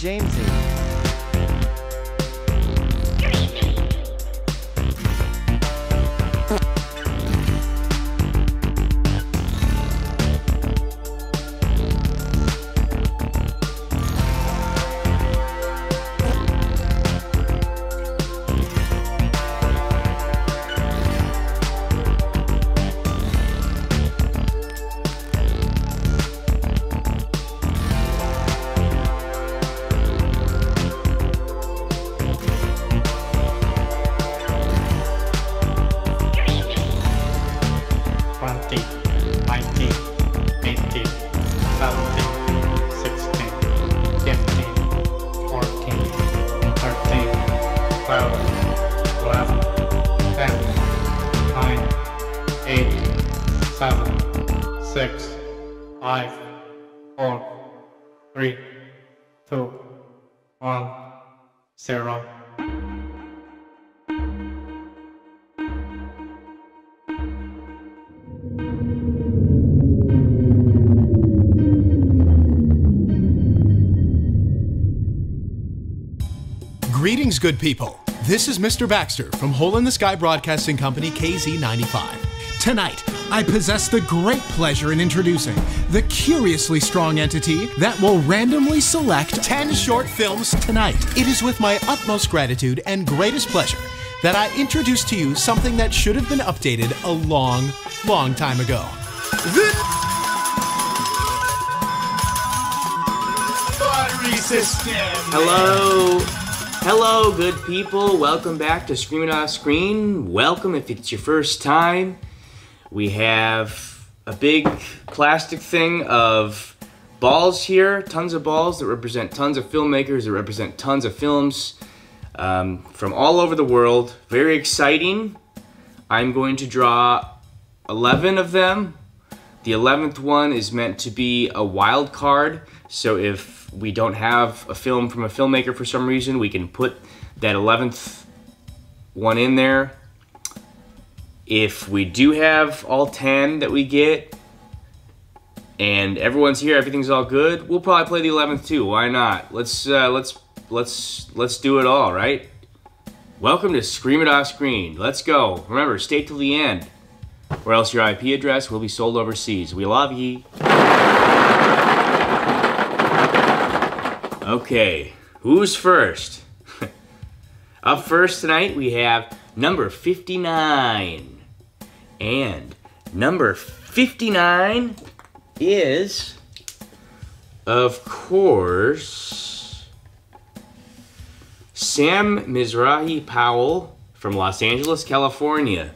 Jamesy. Good people. This is Mr. Baxter from Hole in the Sky Broadcasting Company KZ95. Tonight, I possess the great pleasure in introducing the curiously strong entity that will randomly select 10 short films tonight. It is with my utmost gratitude and greatest pleasure that I introduce to you something that should have been updated a long, long time ago. The lottery system. Hello. Hello, good people. Welcome back to Scream It Off Screen. Welcome if it's your first time. We have a big plastic thing of balls here, tons of balls that represent tons of filmmakers, that represent tons of films um, from all over the world. Very exciting. I'm going to draw 11 of them. The 11th one is meant to be a wild card. So if we don't have a film from a filmmaker for some reason, we can put that 11th one in there. If we do have all 10 that we get and everyone's here, everything's all good, we'll probably play the 11th too. Why not? Let's uh, let's let's let's do it all, right? Welcome to Scream It Off Screen. Let's go. Remember, stay till the end, or else your IP address will be sold overseas. We love ye. Okay, who's first? Up first tonight, we have number 59. And number 59 is, of course, Sam Mizrahi Powell from Los Angeles, California.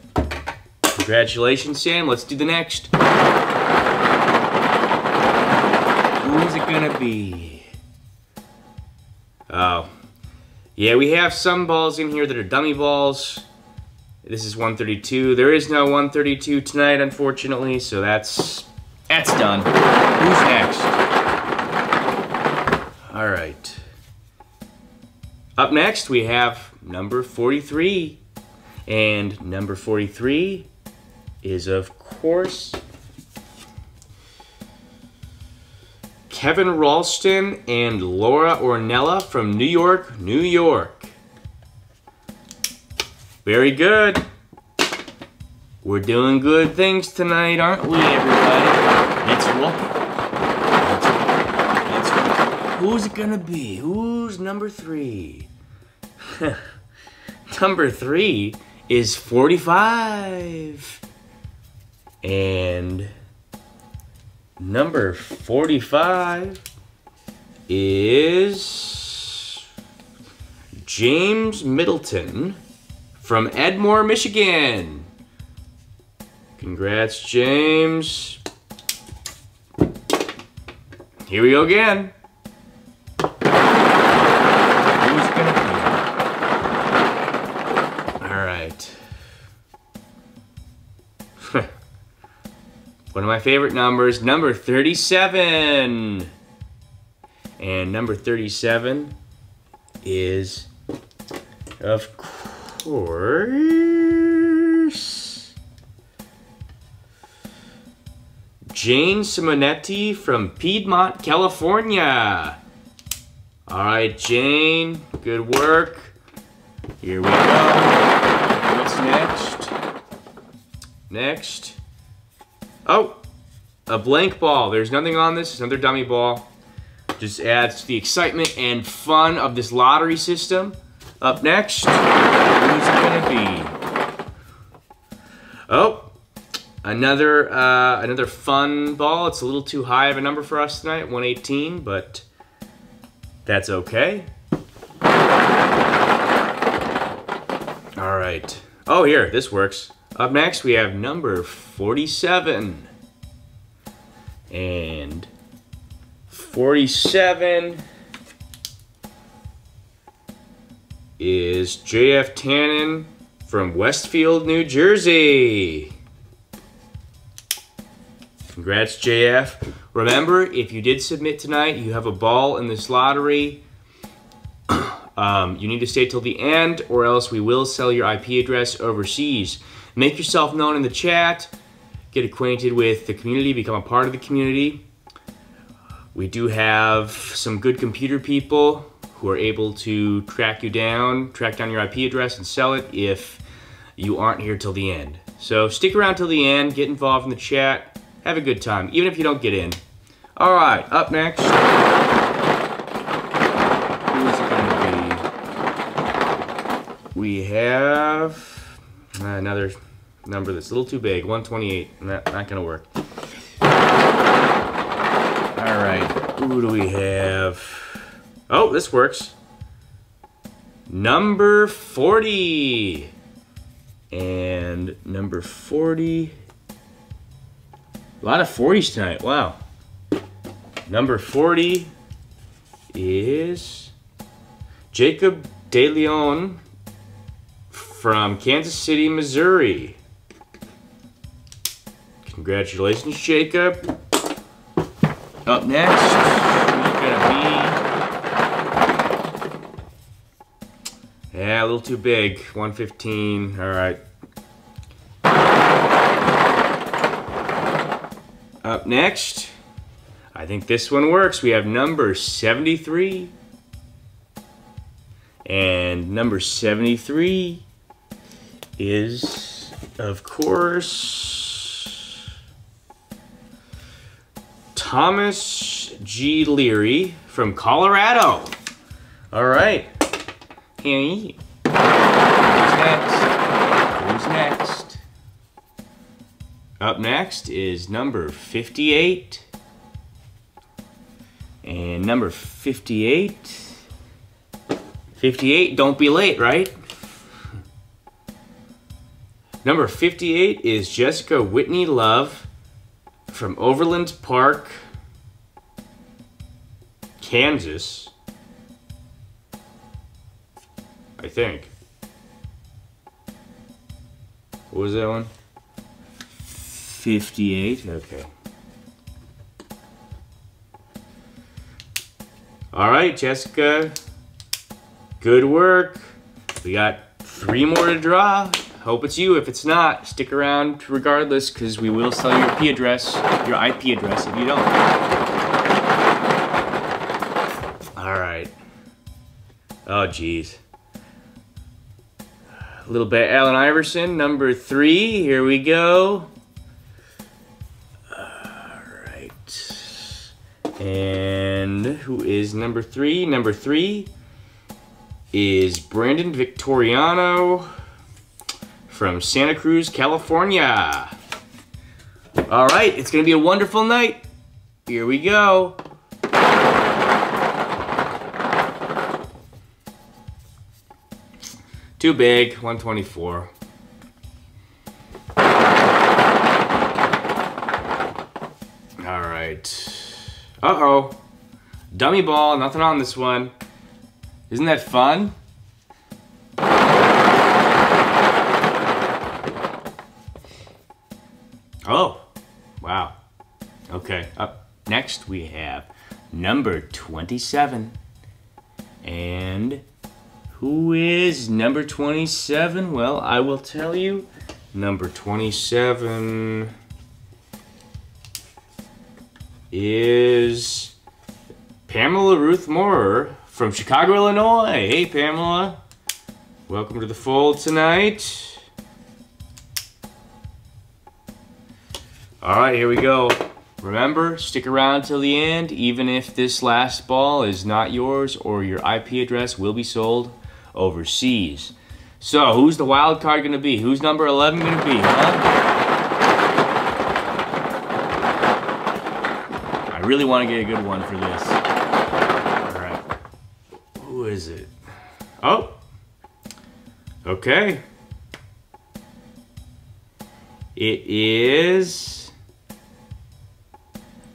Congratulations, Sam. Let's do the next. Who's it gonna be? Oh. Yeah, we have some balls in here that are dummy balls. This is 132. There is no 132 tonight, unfortunately, so that's that's done. Who's next? All right. Up next, we have number 43. And number 43 is, of course, Kevin Ralston and Laura Ornella from New York, New York. Very good. We're doing good things tonight, aren't we, everybody? Let's who's it gonna be? Who's number three? number three is 45. And number 45 is James Middleton from Edmore, Michigan. Congrats, James. Here we go again. One of my favorite numbers, number 37. And number 37 is, of course, Jane Simonetti from Piedmont, California. All right, Jane, good work. Here we go. What's next? Next. Oh, a blank ball. There's nothing on this. It's another dummy ball. Just adds to the excitement and fun of this lottery system. Up next, who's it gonna be? Oh, another uh, another fun ball. It's a little too high of a number for us tonight, 118, but that's okay. All right. Oh, here, this works. Up next, we have number 47. And 47 is JF Tannen from Westfield, New Jersey. Congrats, JF. Remember, if you did submit tonight, you have a ball in this lottery. Um, you need to stay till the end, or else we will sell your IP address overseas. Make yourself known in the chat. Get acquainted with the community, become a part of the community. We do have some good computer people who are able to track you down, track down your IP address, and sell it if you aren't here till the end. So stick around till the end, get involved in the chat, have a good time, even if you don't get in. All right, up next. We have uh, another number that's a little too big, 128. Not, not going to work. All right, who do we have? Oh, this works. Number 40. And number 40. A lot of 40s tonight. Wow. Number 40 is Jacob DeLeon from Kansas City, Missouri. Congratulations, Jacob. Up next, who's gonna be? Yeah, a little too big. 115. All right. Up next, I think this one works. We have number 73. And number 73 is, of course, Thomas G. Leary from Colorado. All right. Who's next? Who's next? Up next is number 58. And number 58. 58, don't be late, right? Number 58 is Jessica Whitney Love from Overland Park, Kansas. I think. What was that one? 58, okay. All right, Jessica. Good work. We got three more to draw. Hope it's you. If it's not, stick around regardless because we will sell your IP address, your IP address if you don't. All right. Oh, geez. A little bit Allen Iverson, number three. Here we go. All right. And who is number three? Number three is Brandon Victoriano from Santa Cruz, California. All right, it's to be a wonderful night. Here we go. Too big, 124. All right. Uh-oh. Dummy ball, nothing on this one. Isn't that fun? Next we have number 27. And who is number 27? Well, I will tell you. Number 27 is Pamela Ruth Moore from Chicago, Illinois. Hey, Pamela. Welcome to the fold tonight. All right, here we go. Remember, stick around till the end, even if this last ball is not yours or your IP address will be sold overseas. So, who's the wild card going to be? Who's number 11 going to be, huh? I really want to get a good one for this. All right. Who is it? Oh. Okay. It is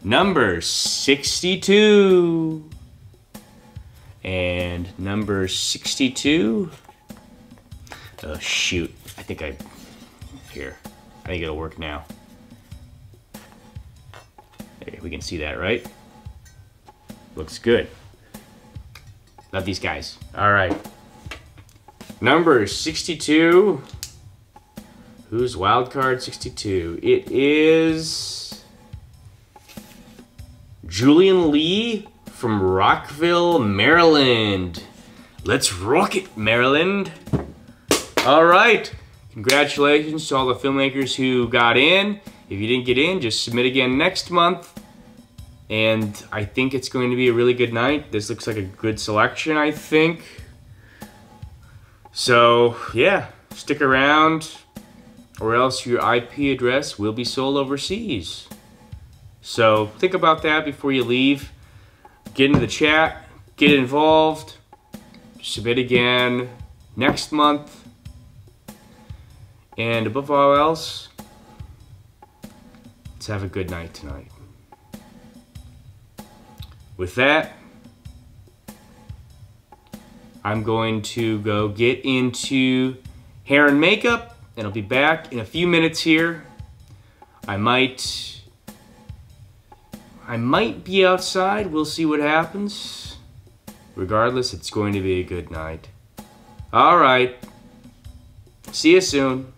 number 62. And number 62. Oh, shoot. I think I. Here. I think it'll work now. There, we can see that, right? Looks good. Love these guys. All right. Number 62. Who's wild card 62? It is Julian Lee from Rockville, Maryland. Let's rock it, Maryland. All right. Congratulations to all the filmmakers who got in. If you didn't get in, just submit again next month. And I think it's going to be a really good night. This looks like a good selection, I think. So, yeah, stick around or else your IP address will be sold overseas. So, think about that before you leave. Get into the chat, get involved, submit again next month. And above all else, let's have a good night tonight. With that, I'm going to go get into hair and makeup, and I'll be back in a few minutes here. I might, I might be outside. We'll see what happens. Regardless, it's going to be a good night. All right. See you soon.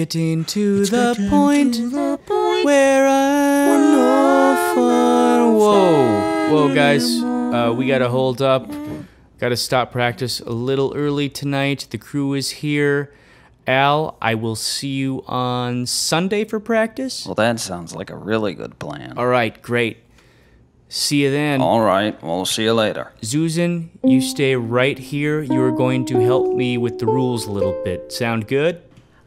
It's getting to the point where I'm no fun. Whoa, whoa, guys, uh, we gotta hold up. Gotta stop practice a little early tonight. The crew is here. Al, I will see you on Sunday for practice. Well, that sounds like a really good plan. All right, great. See you then. All right, we'll see you later. Susan, you stay right here. You are going to help me with the rules a little bit. Sound good?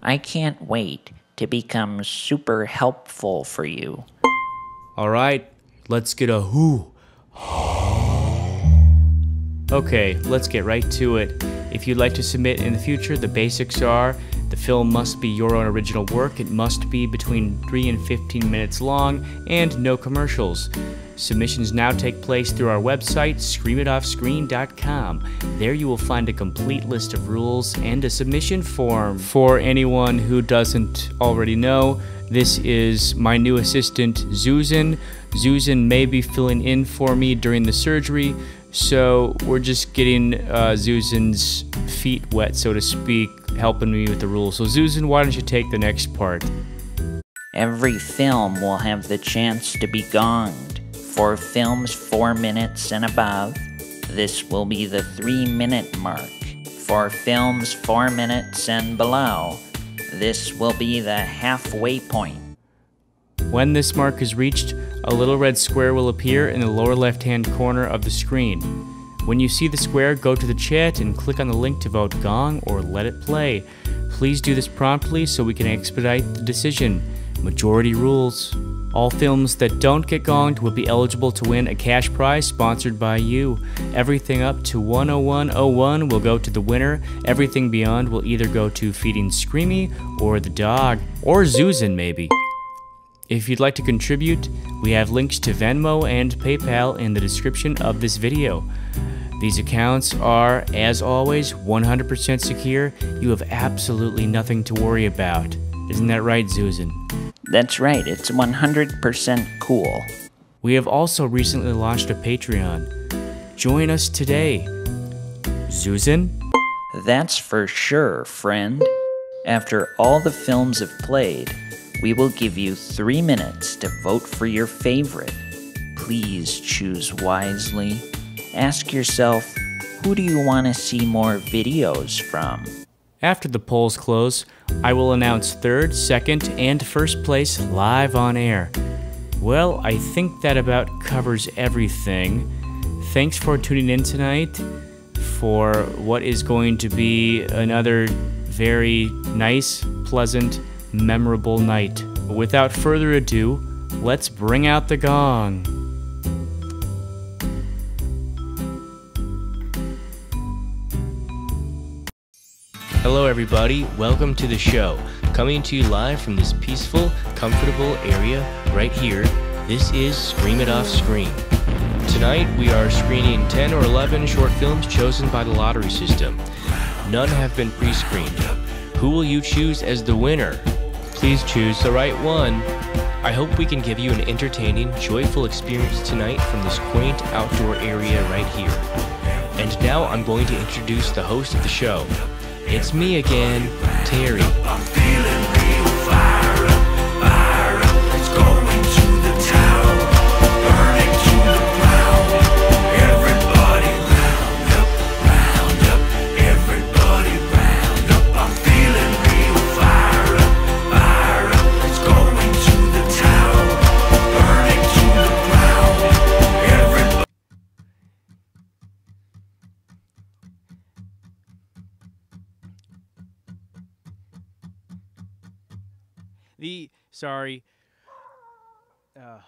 I can't wait to become super helpful for you. All right, let's get a who. Okay, let's get right to it. If you'd like to submit in the future, the basics are the film must be your own original work, it must be between 3 and 15 minutes long, and no commercials. Submissions now take place through our website, screamitoffscreen.com. There you will find a complete list of rules and a submission form. For anyone who doesn't already know, this is my new assistant, Zuzan. Zuzan may be filling in for me during the surgery, so we're just getting uh, Zuzan's feet wet, so to speak, helping me with the rules. So, Zuzan, why don't you take the next part? Every film will have the chance to be gonged. For films 4 minutes and above, this will be the 3 minute mark. For films 4 minutes and below, this will be the halfway point. When this mark is reached, a little red square will appear in the lower left hand corner of the screen. When you see the square, go to the chat and click on the link to vote Gong or let it play. Please do this promptly so we can expedite the decision. Majority rules. All films that don't get gonged will be eligible to win a cash prize sponsored by you. Everything up to 10101 will go to the winner. Everything beyond will either go to feeding Screamy or the dog, or Zuzan maybe. If you'd like to contribute, we have links to Venmo and PayPal in the description of this video. These accounts are, as always, 100% secure. You have absolutely nothing to worry about. Isn't that right, Susan? That's right, it's 100% cool. We have also recently launched a Patreon. Join us today. Susan? That's for sure, friend. After all the films have played, we will give you three minutes to vote for your favorite. Please choose wisely. Ask yourself, who do you want to see more videos from? After the polls close, I will announce third, second, and first place live on air. Well, I think that about covers everything. Thanks for tuning in tonight for what is going to be another very nice, pleasant, memorable night. Without further ado, let's bring out the gong. Hello, everybody. Welcome to the show. Coming to you live from this peaceful, comfortable area right here. This is Scream It Off Screen. Tonight, we are screening 10 or 11 short films chosen by the lottery system. None have been pre screened. Who will you choose as the winner? Please choose the right one. I hope we can give you an entertaining, joyful experience tonight from this quaint outdoor area right here. And now I'm going to introduce the host of the show. It's me again, Terry. The sorry. Uh,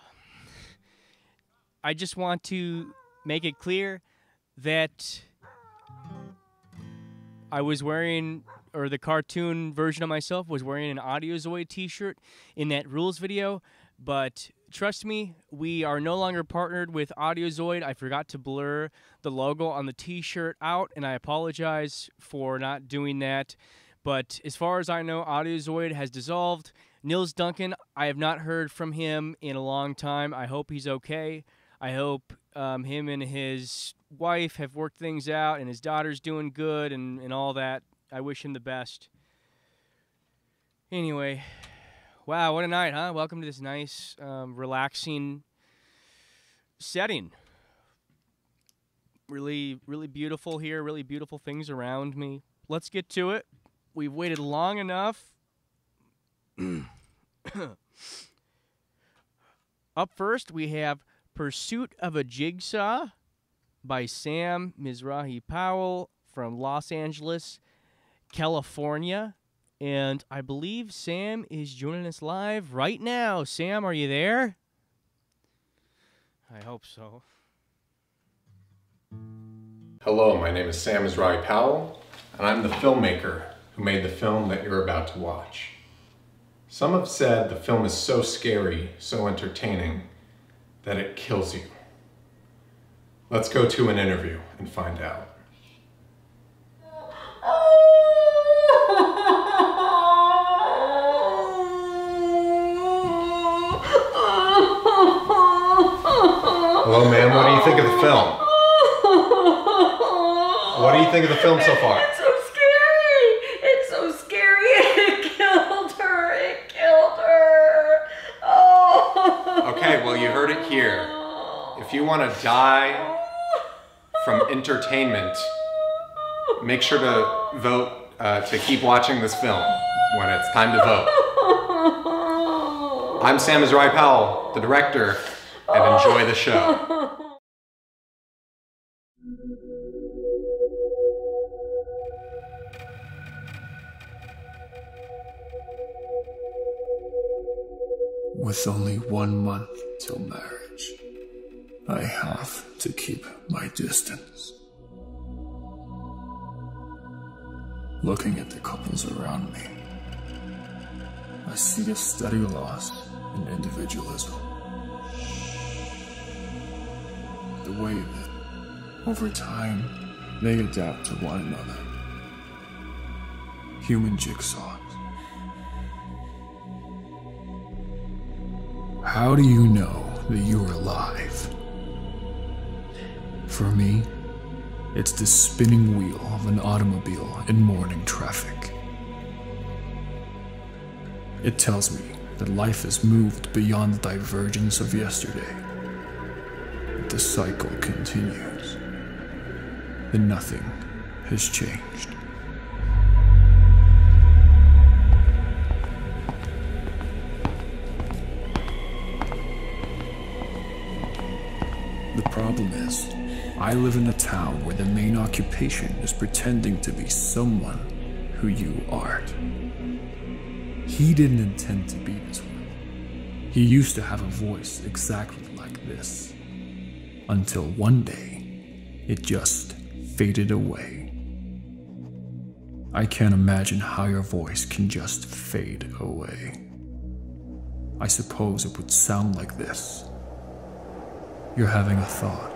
I just want to make it clear that I was wearing, or the cartoon version of myself was wearing an Audiozoid T-shirt in that rules video, but trust me, we are no longer partnered with Audiozoid. I forgot to blur the logo on the T-shirt out, and I apologize for not doing that. But as far as I know, Audiozoid has dissolved. Nils Duncan, I have not heard from him in a long time. I hope he's okay. I hope um, him and his wife have worked things out and his daughter's doing good and, and all that. I wish him the best. Anyway, wow, what a night, huh? Welcome to this nice, um, relaxing setting. Really, really beautiful here, really beautiful things around me. Let's get to it. We've waited long enough. Up first, we have Pursuit of a Jigsaw by Sam Mizrahi Powell from Los Angeles, California. And I believe Sam is joining us live right now. Sam, are you there? I hope so. Hello, my name is Sam Mizrahi Powell, and I'm the filmmaker who made the film that you're about to watch. Some have said the film is so scary, so entertaining, that it kills you. Let's go to an interview and find out. Hello, ma'am. What do you think of the film? What do you think of the film so far? Well, you heard it here. If you want to die from entertainment, make sure to vote uh, to keep watching this film when it's time to vote. I'm Sam Mizrahi Powell, the director, and enjoy the show. With only one month till marriage, I have to keep my distance. Looking at the couples around me, I see a steady loss in individualism. The way that, over time, they adapt to one another. Human jigsaws. How do you know that you're alive? For me, it's the spinning wheel of an automobile in morning traffic. It tells me that life has moved beyond the divergence of yesterday. The cycle continues. That nothing has changed. I live in a town where the main occupation is pretending to be someone who you aren't. He didn't intend to be this way. He used to have a voice exactly like this. Until one day, it just faded away. I can't imagine how your voice can just fade away. I suppose it would sound like this. You're having a thought,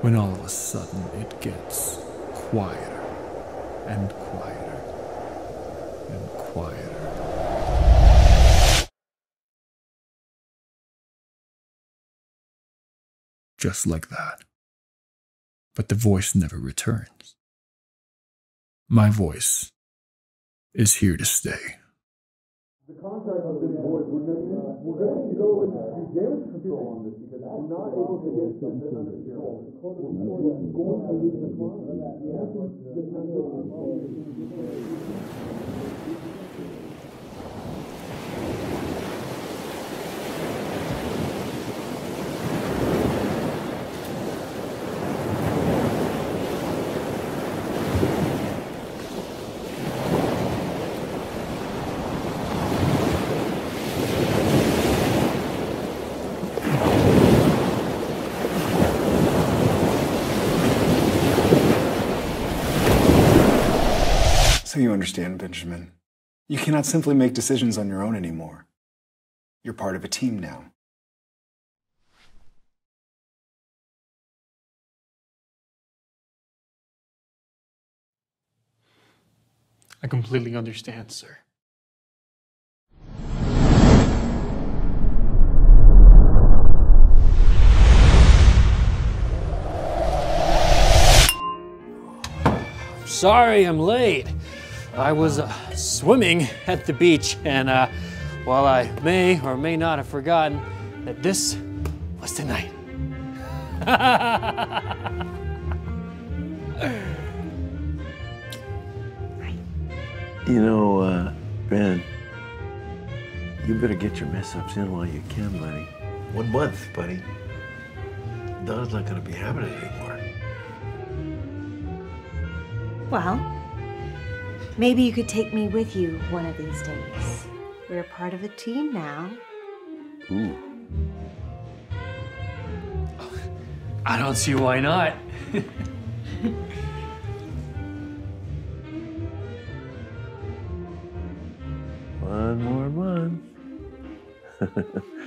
when all of a sudden it gets quieter and quieter and quieter. Just like that. But the voice never returns. My voice is here to stay. not able to get something under control, going to lose the client. This So you understand, Benjamin. You cannot simply make decisions on your own anymore. You're part of a team now. I completely understand, sir. Sorry, I'm late. I was uh, swimming at the beach, and uh, while I may or may not have forgotten that this was tonight. You know, uh, Ben, you better get your mess ups in while you can, buddy. One month, buddy. Don's not gonna be having it anymore. Well, maybe you could take me with you one of these days. We're part of a team now. Ooh. I don't see why not. One more month.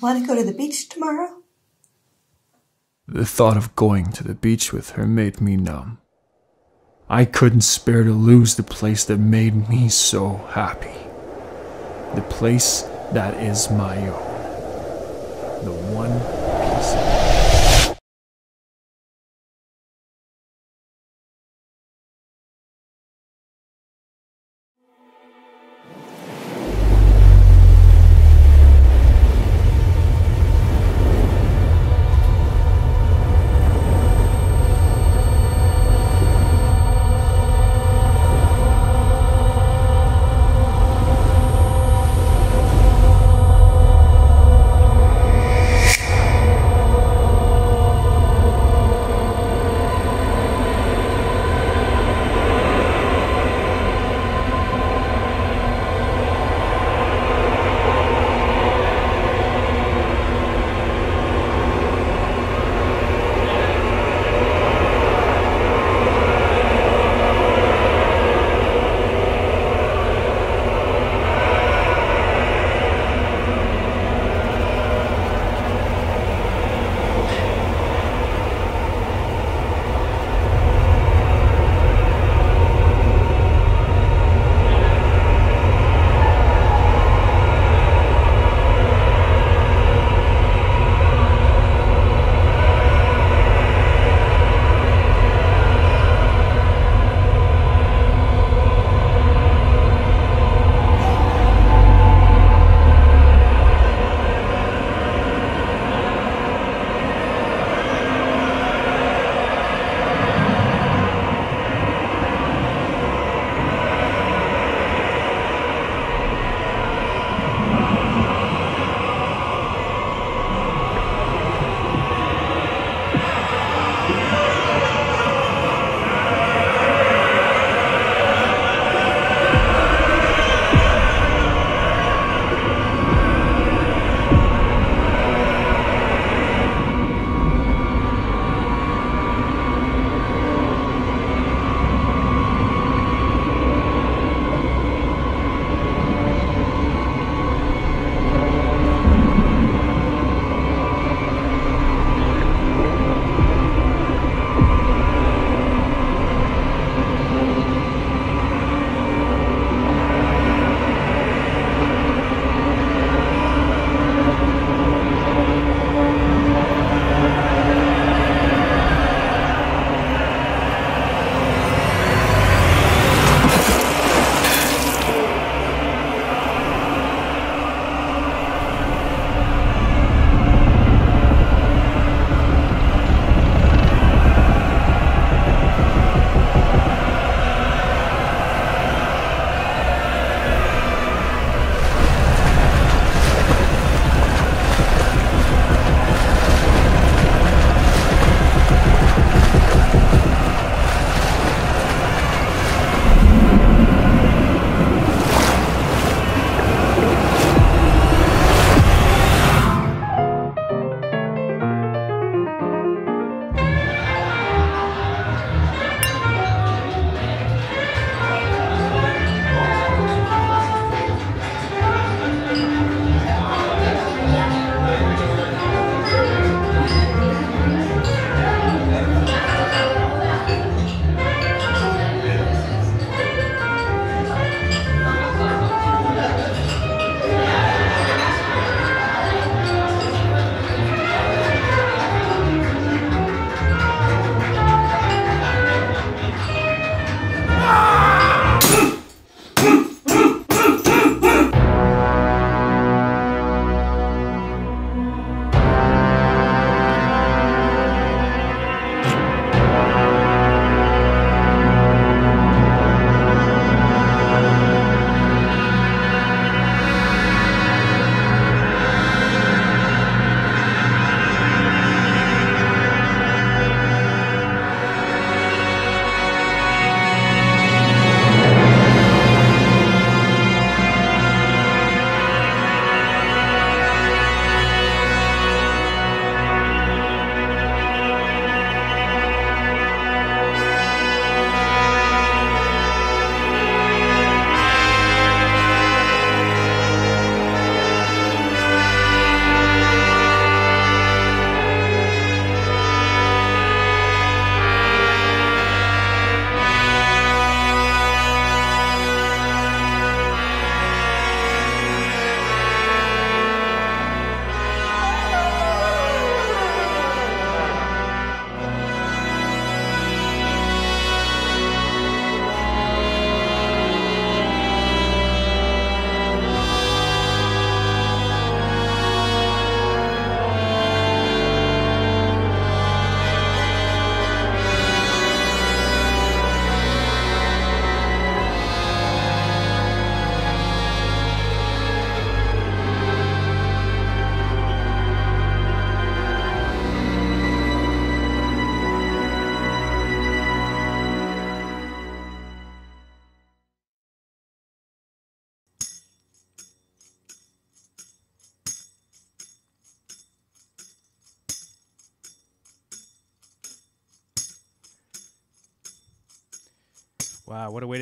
Want to go to the beach tomorrow? The thought of going to the beach with her made me numb. I couldn't spare to lose the place that made me so happy. The place that is my own. The one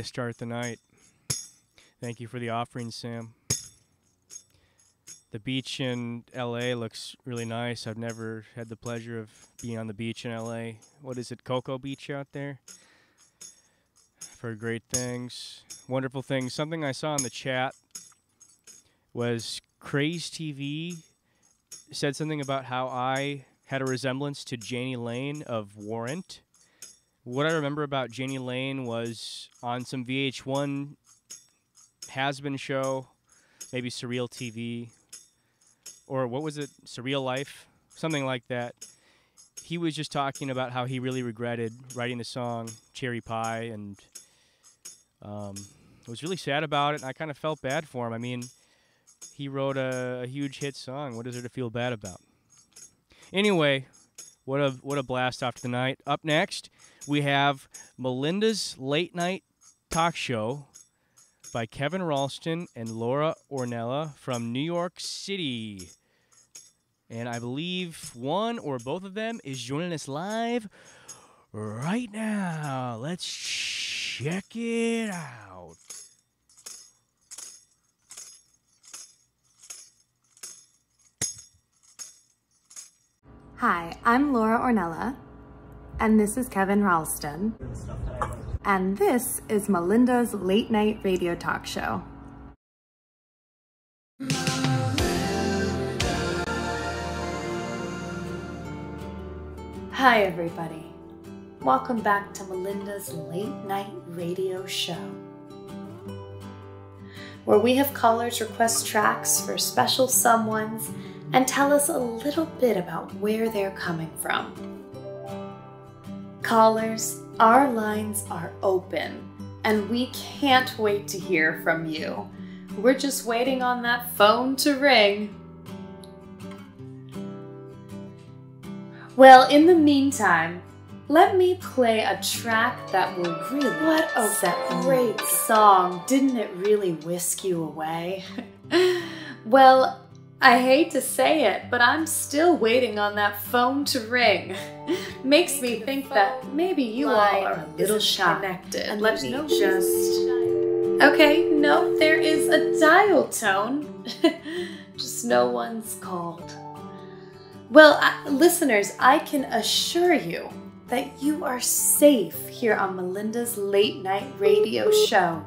start the night. Thank you for the offering, Sam. The beach in LA looks really nice. I've never had the pleasure of being on the beach in LA. What is it, Cocoa Beach out there? I've heard great things, wonderful things. Something I saw in the chat was Craze TV said something about how I had a resemblance to Jani Lane of Warrant. What I remember about Jani Lane was on some VH1 has been show, maybe Surreal TV, or what was it, Surreal Life, something like that. He was just talking about how he really regretted writing the song Cherry Pie and um, was really sad about it. And I kind of felt bad for him. I mean, he wrote a, a huge hit song. What is there to feel bad about? Anyway, what a what a blast off tonight. Up next, we have Melinda's late night talk show by Kevin Ralston and Laura Ornella from New York City. And I believe one or both of them is joining us live right now. Let's check it out. Hi, I'm Laura Ornella, and this is Kevin Ralston. And this is Melinda's late night radio talk show. Hi, everybody. Welcome back to Melinda's late night radio show, where we have callers request tracks for special someones and tell us a little bit about where they're coming from. Callers, our lines are open, and we can't wait to hear from you. We're just waiting on that phone to ring. Well, in the meantime, let me play a track that will really what a set great song. Didn't it really whisk you away? well, I hate to say it, but I'm still waiting on that phone to ring. Makes me think that maybe you all are a little shy. And let me just. Okay, no, there is a dial tone. just no one's called. Well, I, listeners, I can assure you that you are safe here on Melinda's late night radio show.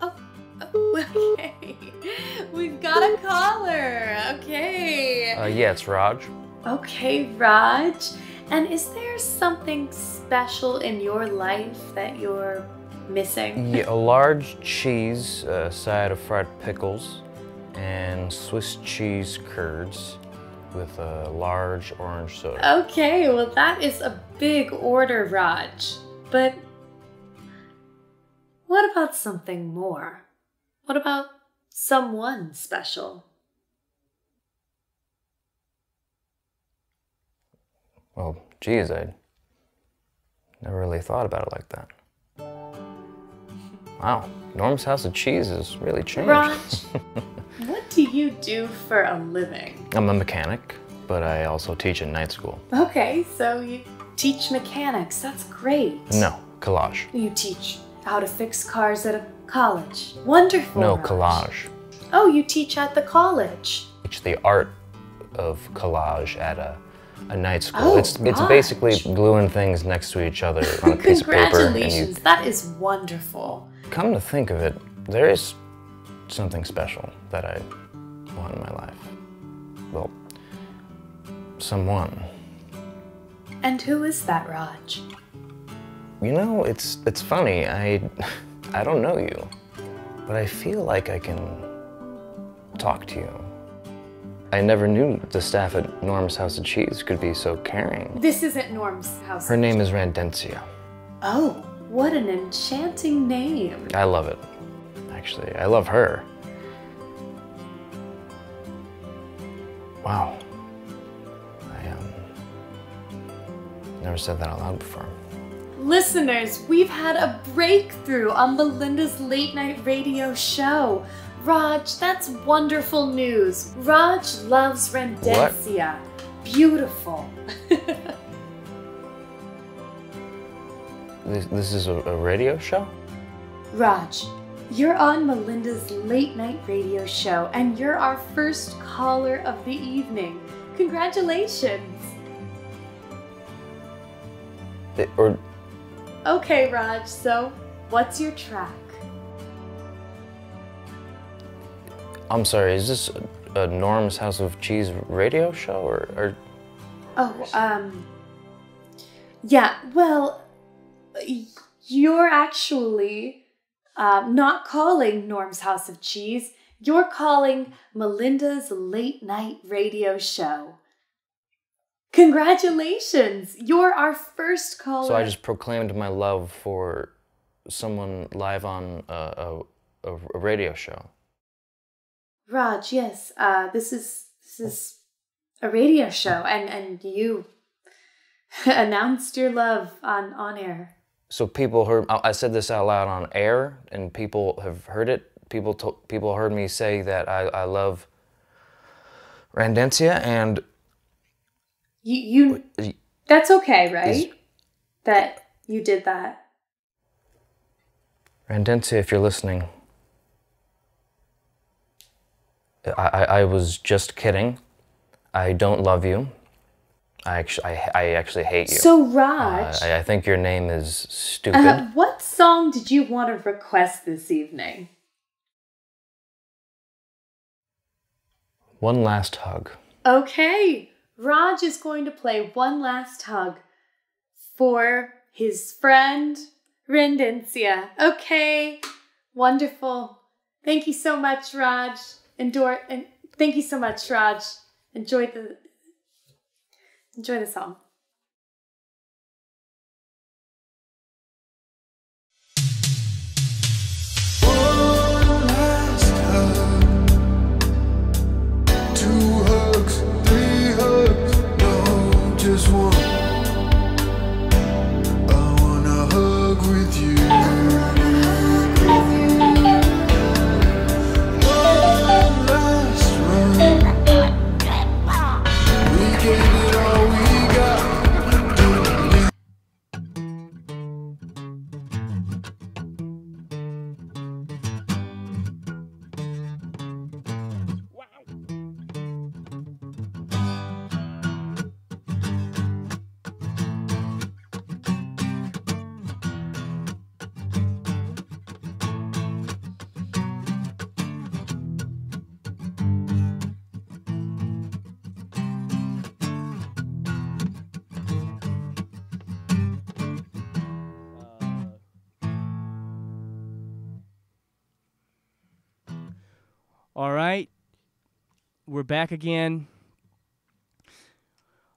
Oh okay. We've got a caller. Okay. Uh, yeah, it's Raj. Okay, Raj. And is there something special in your life that you're missing? Yeah, a large cheese, a side of fried pickles, and Swiss cheese curds with a large orange soda. Okay, well, that is a big order, Raj. But what about something more? What about someone special? Well, geez, I never really thought about it like that. Wow, Norm's House of Cheese has really changed. Raj, what do you do for a living? I'm a mechanic, but I also teach in night school. Okay, so you teach mechanics. That's great. No, collage. You teach how to fix cars at a college. Wonderful. No, collage. Oh, you teach at the college. Teach the art of collage at a, a night school. Oh, it's it's basically gluing things next to each other on a piece of paper. Congratulations. you That is wonderful. come to think of it, there is something special that I want in my life. Well, someone. And who is that, Raj? You know, it's it's funny. I I don't know you, but I feel like I can talk to you. I never knew the staff at Norm's House of Cheese could be so caring. This isn't Norm's house. Her name is Randencia. Oh, what an enchanting name. I love it. Actually, I love her. Wow. I um never said that out loud before. Listeners, we've had a breakthrough on Melinda's late night radio show. Raj, that's wonderful news. Raj loves Rendencia. What? Beautiful. This, this is a, a radio show? Raj, you're on Melinda's late night radio show, and you're our first caller of the evening. Congratulations! It- or Okay, Raj, so what's your track? I'm sorry, is this a, a Norm's House of Cheese radio show or, or Oh, um. Yeah, well, you're actually uh, not calling Norm's House of Cheese. You're calling Melinda's late night radio show. Congratulations! You're our first caller. so I just proclaimed my love for someone live on a, a, a radio show. Raj, yes, uh, this is this is a radio show, and and you announced your love on on air. So people heard I said this out loud on air, and people have heard it. People people heard me say that I, I love Randencia, and You you that's okay, right? that you did that. Randencia, if you're listening, I, I, I was just kidding. I don't love you. I actually, I, I actually hate you. So Raj, Uh, I, I think your name is stupid. uh, what song did you want to request this evening? One last hug. Okay, Raj is going to play one last hug for his friend Rendencia. Okay, wonderful. Thank you so much, Raj. Endure and thank you so much, Raj. Enjoy the enjoy the song. We're back again.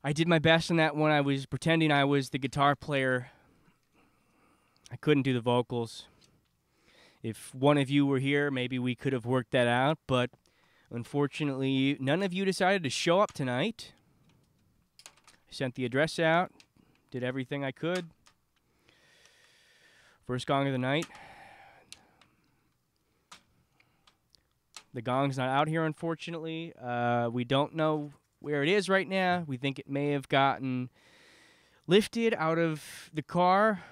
I did my best on that one. I was pretending I was the guitar player. I couldn't do the vocals. If one of you were here, maybe we could have worked that out, but unfortunately, none of you decided to show up tonight. I sent the address out, did everything I could. First gong of the night. The gong's not out here, unfortunately. Uh, we don't know where it is right now. We think it may have gotten lifted out of the car,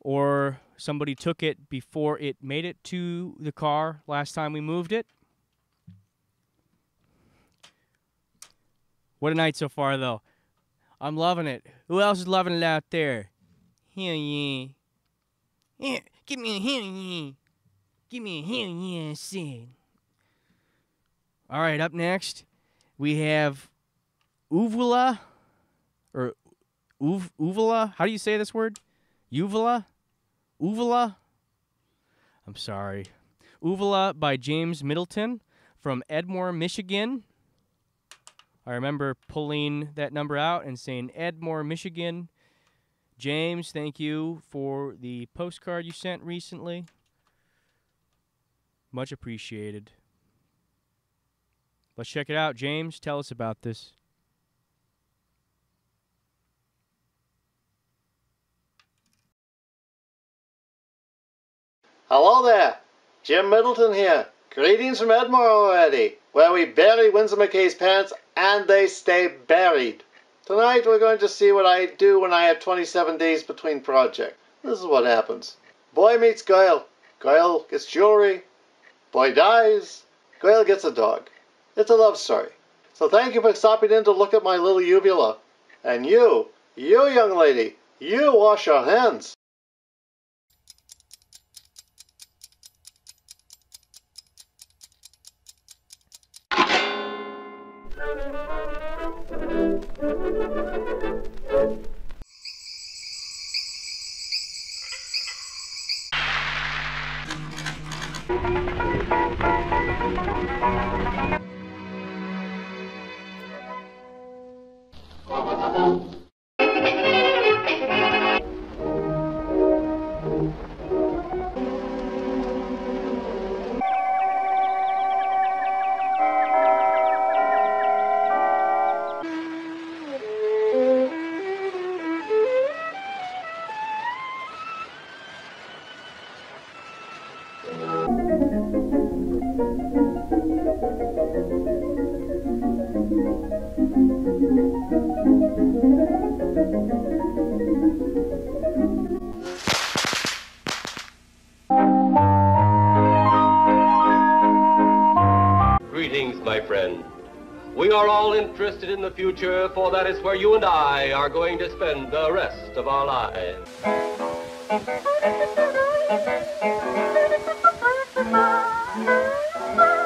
or somebody took it before it made it to the car last time we moved it. What a night so far, though. I'm loving it. Who else is loving it out there? Hell yeah. Yeah, give me a hell yeah. Give me a hell yeah, Sid. All right, up next, we have Uvula, or Uv, Uvula. How do you say this word? Uvula? Uvula? I'm sorry. Uvula by James Middleton from Edmore, Michigan. I remember pulling that number out and saying Edmore, Michigan. James, thank you for the postcard you sent recently. Much appreciated. Let's check it out. James, tell us about this. Hello there, Jim Middleton here. Greetings from Edmore already, where we bury Winsor McCay's parents and they stay buried. Tonight we're going to see what I do when I have 27 days between projects. this is what happens. Boy meets girl. Girl gets jewelry. Boy dies. Girl gets a dog. It's a love story. So thank you for stopping in to look at my little uvula. And you, you young lady, you wash your hands. Thank you. Greetings, my friend. We are all interested in the future, for that is where you and I are going to spend the rest of our lives. Won't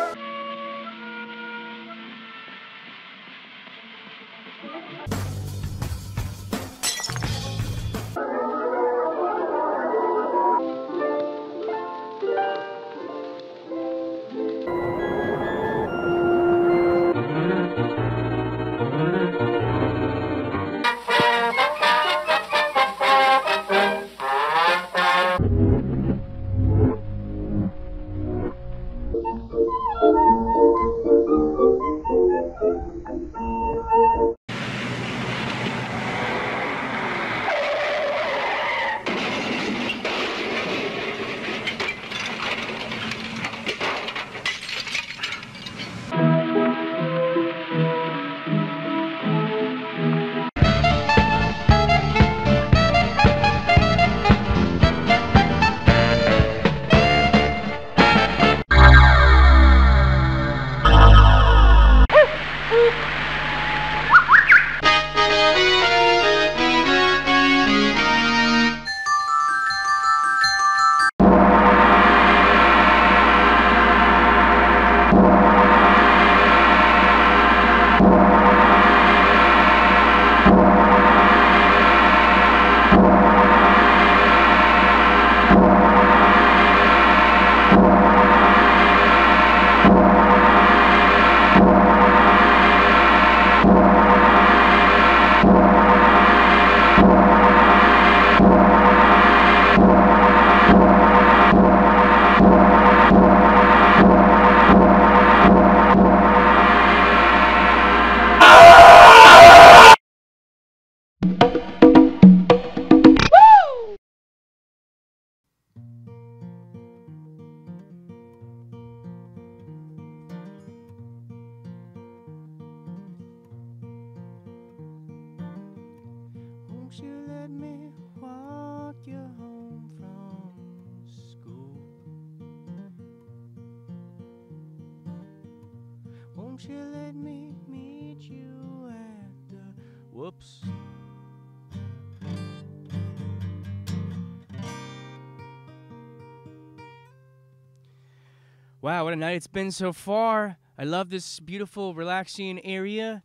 What a night it's been so far. I love this beautiful, relaxing area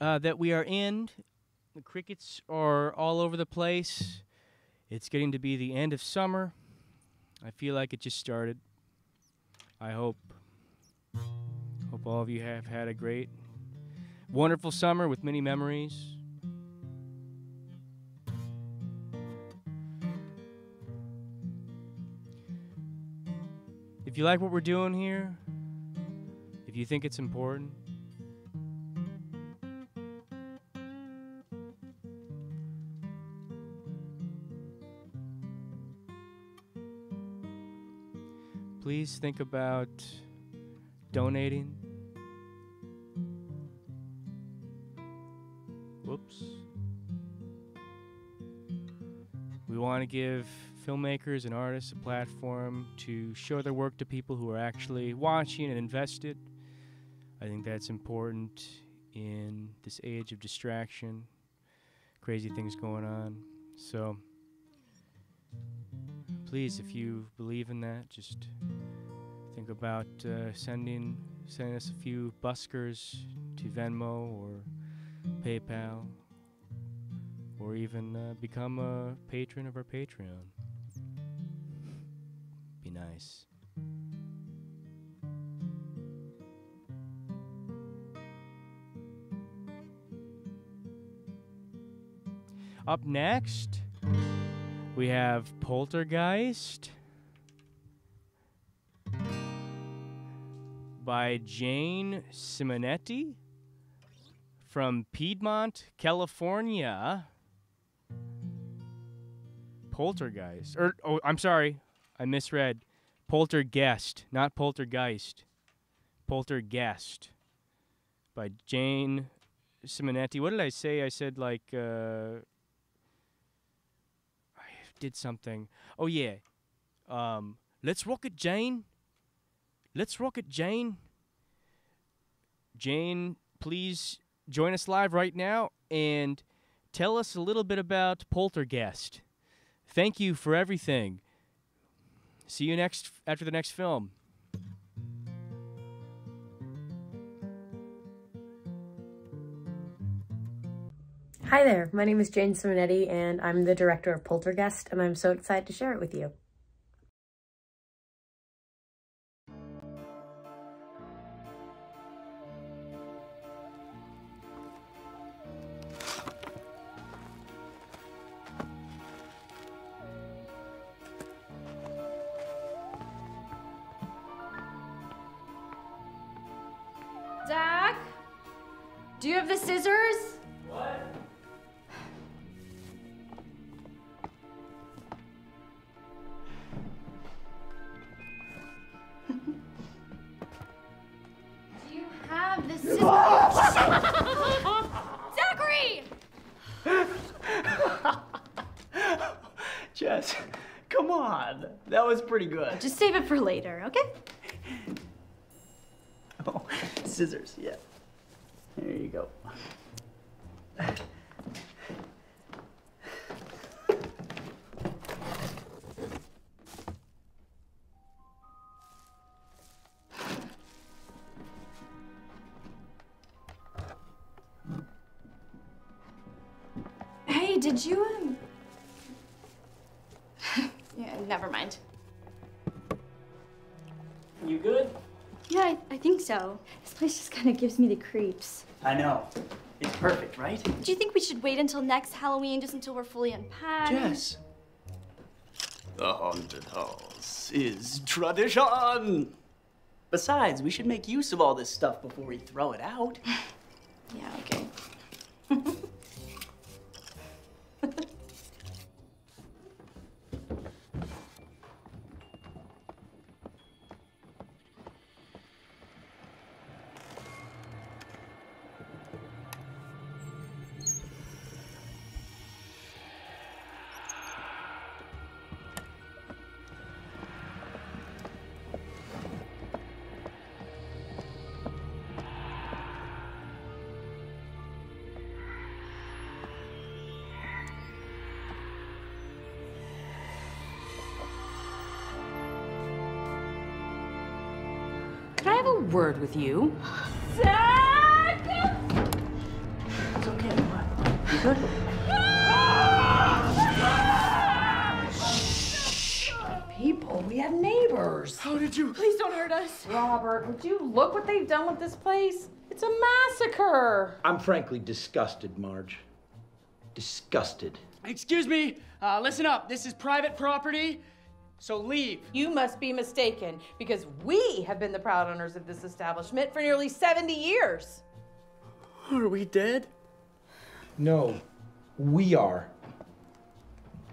uh, that we are in. The crickets are all over the place. It's getting to be the end of summer. I feel like it just started. I hope hope all of you have had a great wonderful summer with many memories. If you like what we're doing here, if you think it's important, please think about donating. Whoops. We want to give filmmakers and artists a platform to show their work to people who are actually watching and invested. I think that's important in this age of distraction, crazy things going on. So, please, if you believe in that, just think about uh, sending sending us a few buskers to Venmo or PayPal, or even uh, become a patron of our Patreon. Nice. Up next, we have Poltergeist by Jane Simonetti from Piedmont, California. Poltergeist. Or oh, I'm sorry. I misread. Poltergeist, not Poltergeist. Poltergeist by Jane Simonetti. What did I say? I said like uh I did something. Oh yeah. Um let's rock it Jane. Let's rock it Jane. Jane, please join us live right now and tell us a little bit about Poltergeist. Thank you for everything. See you next after the next film. Hi there, my name is Jane Simonetti and I'm the director of Poltergeist and I'm so excited to share it with you. Just save it for later, okay? So. This place just kind of gives me the creeps. I know. It's perfect, right? Do you think we should wait until next Halloween, just until we're fully unpacked? Yes. The haunted house is tradition. Besides, we should make use of all this stuff before we throw it out. Yeah, okay. Word with you? Zach! It's okay, what? You good? People, we have neighbors. How did you? Please don't hurt us. Robert, would you look what they've done with this place? It's a massacre. I'm frankly disgusted, Marge. Disgusted. Excuse me, uh, listen up. This is private property, so leave. You must be mistaken because we have been the proud owners of this establishment for nearly 70 years. Are we dead? No, we are.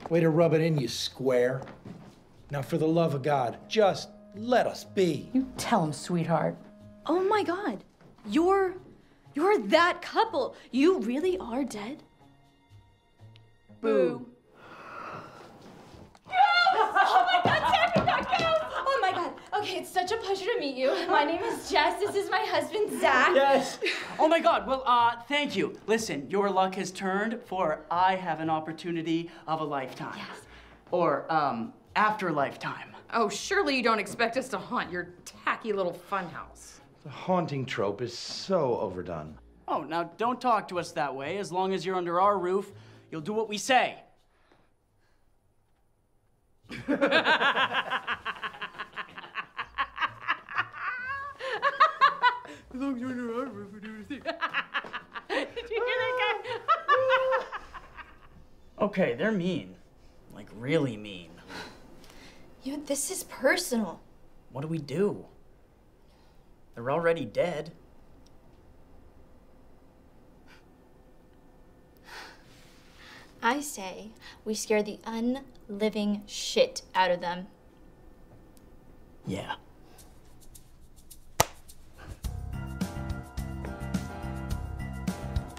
Way to rub it in, you square. Now, for the love of God, just let us be. You tell him, sweetheart. Oh my god. You're you're that couple. You really are dead? Boo. It's such a pleasure to meet you. My name is Jess. This is my husband, Zach. Yes. Oh my God. Well, uh, thank you. Listen, your luck has turned, for I have an opportunity of a lifetime. Yes. Or um, after lifetime. Oh, surely you don't expect us to haunt your tacky little funhouse. The haunting trope is so overdone. Oh, now don't talk to us that way. As long as you're under our roof, you'll do what we say. As long as you're under our roof, we do the thing. Did you hear that guy? Okay, they're mean. Like, really mean. You, know, this is personal. What do we do? They're already dead. I say we scare the unliving shit out of them. Yeah.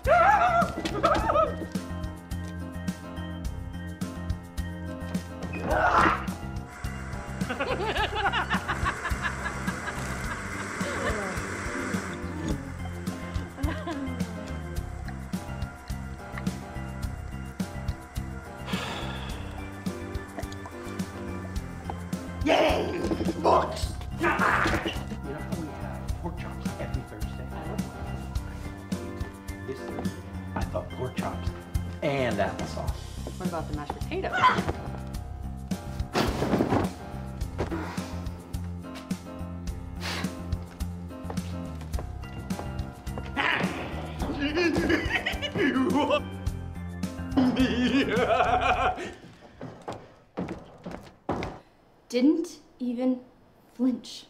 Yay! I pork chops and applesauce. What about the mashed potatoes? Didn't even flinch.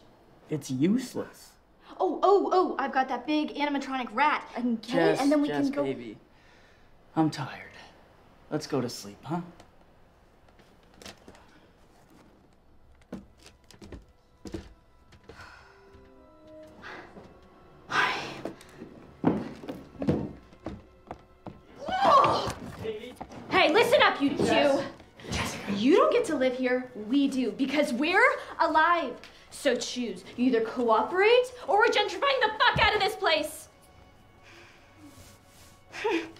It's useless. Oh, oh, oh, I've got that big animatronic rat. I can get Jess, it and then we Jess, can go. baby. I'm tired. Let's go to sleep, huh? Hey, listen up, you two. You don't get to live here. We do because we're alive. So choose. You either cooperate or we're gentrifying the fuck out of this place.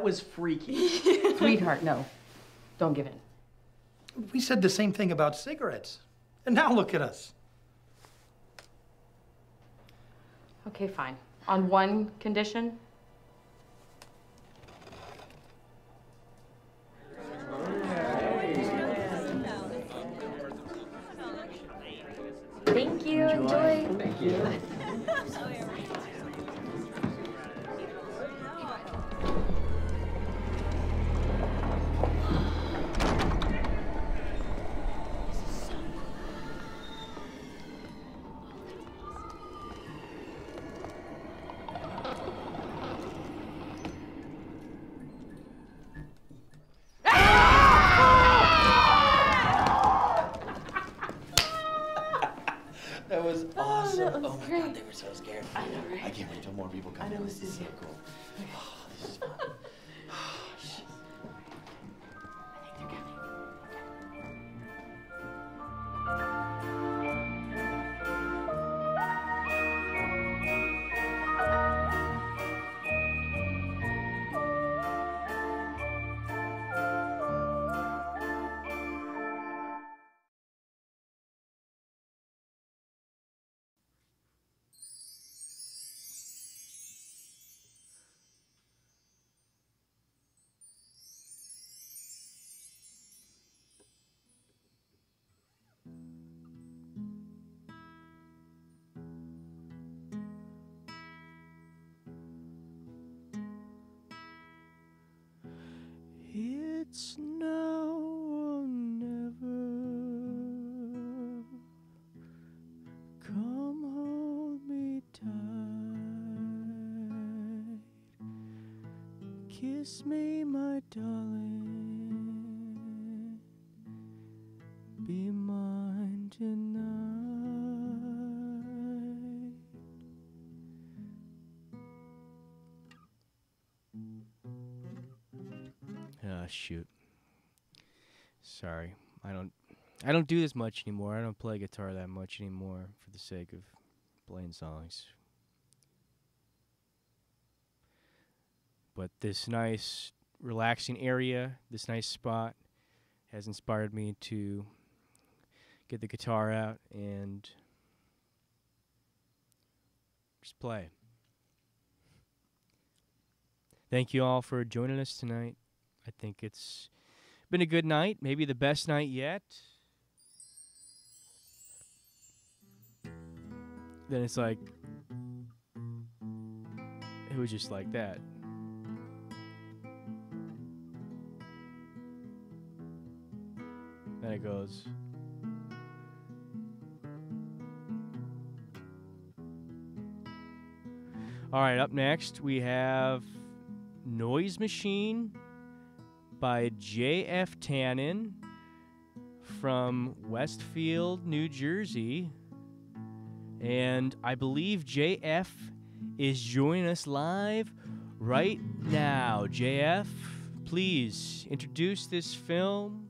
That was freaky. Sweetheart, no. Don't give in. We said the same thing about cigarettes. And now look at us. Okay, fine. On one condition. Thank you. Enjoy. Thank you. I know, right? I can't wait till more people come I know, in. this is so cool. Oh, It's now or never. Come hold me tight. Kiss me, my darling. I don't do this much anymore. I don't play guitar that much anymore for the sake of playing songs. But this nice relaxing area, this nice spot has inspired me to get the guitar out and just play. Thank you all for joining us tonight. I think it's been a good night, maybe the best night yet. Then it's like, it was just like that. Then it goes. All right, up next we have Noise Machine by J.F. Tannen from Westfield, New Jersey. And I believe JF is joining us live right now. JF, please introduce this film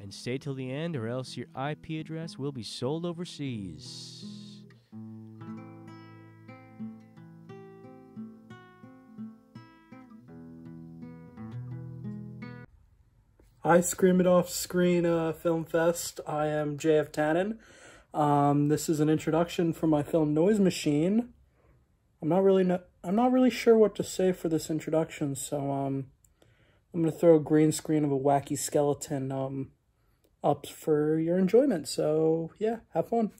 and stay till the end, or else your IP address will be sold overseas. Hi, Scream It Off Screen uh, Film Fest. I am JF Tannen. Um, this is an introduction for my film Noise Machine. I'm not really no, I'm not really sure what to say for this introduction, so um, I'm gonna throw a green screen of a wacky skeleton um, up for your enjoyment. So yeah, have fun.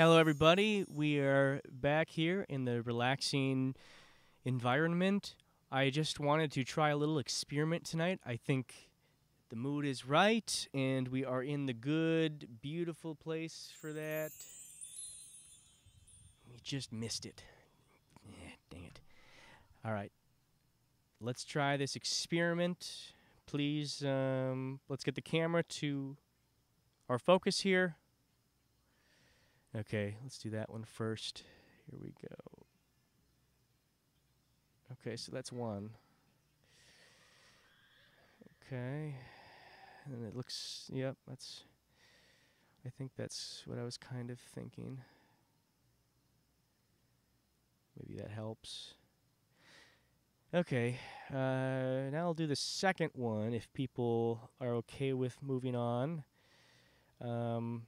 Hello, everybody. We are back here in the relaxing environment. I just wanted to try a little experiment tonight. I think the mood is right, and we are in the good, beautiful place for that. We just missed it. Eh, dang it. All right. Let's try this experiment. Please, um, let's get the camera to our focus here. Okay, let's do that one first. Here we go. Okay, so that's one. Okay. And it looks, yep, that's, I think that's what I was kind of thinking. Maybe that helps. Okay, uh, now I'll do the second one if people are okay with moving on. Um,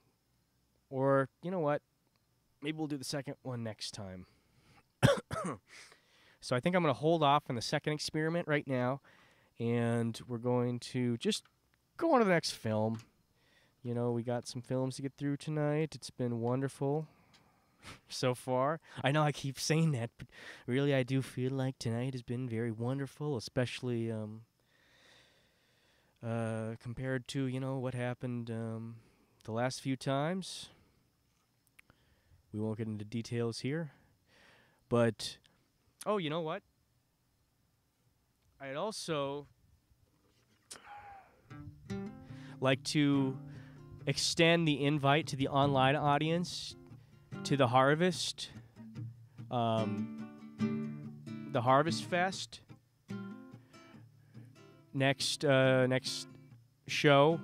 or, you know what? Maybe we'll do the second one next time. so I think I'm going to hold off on the second experiment right now. And we're going to just go on to the next film. you know, we got some films to get through tonight. It's been wonderful so far. I know I keep saying that, but really I do feel like tonight has been very wonderful, especially um, uh, compared to, you know, what happened um, the last few times. We won't get into details here. But, oh, you know what? I'd also like to extend the invite to the online audience to the harvest, um, the Harvest Fest next uh, next show.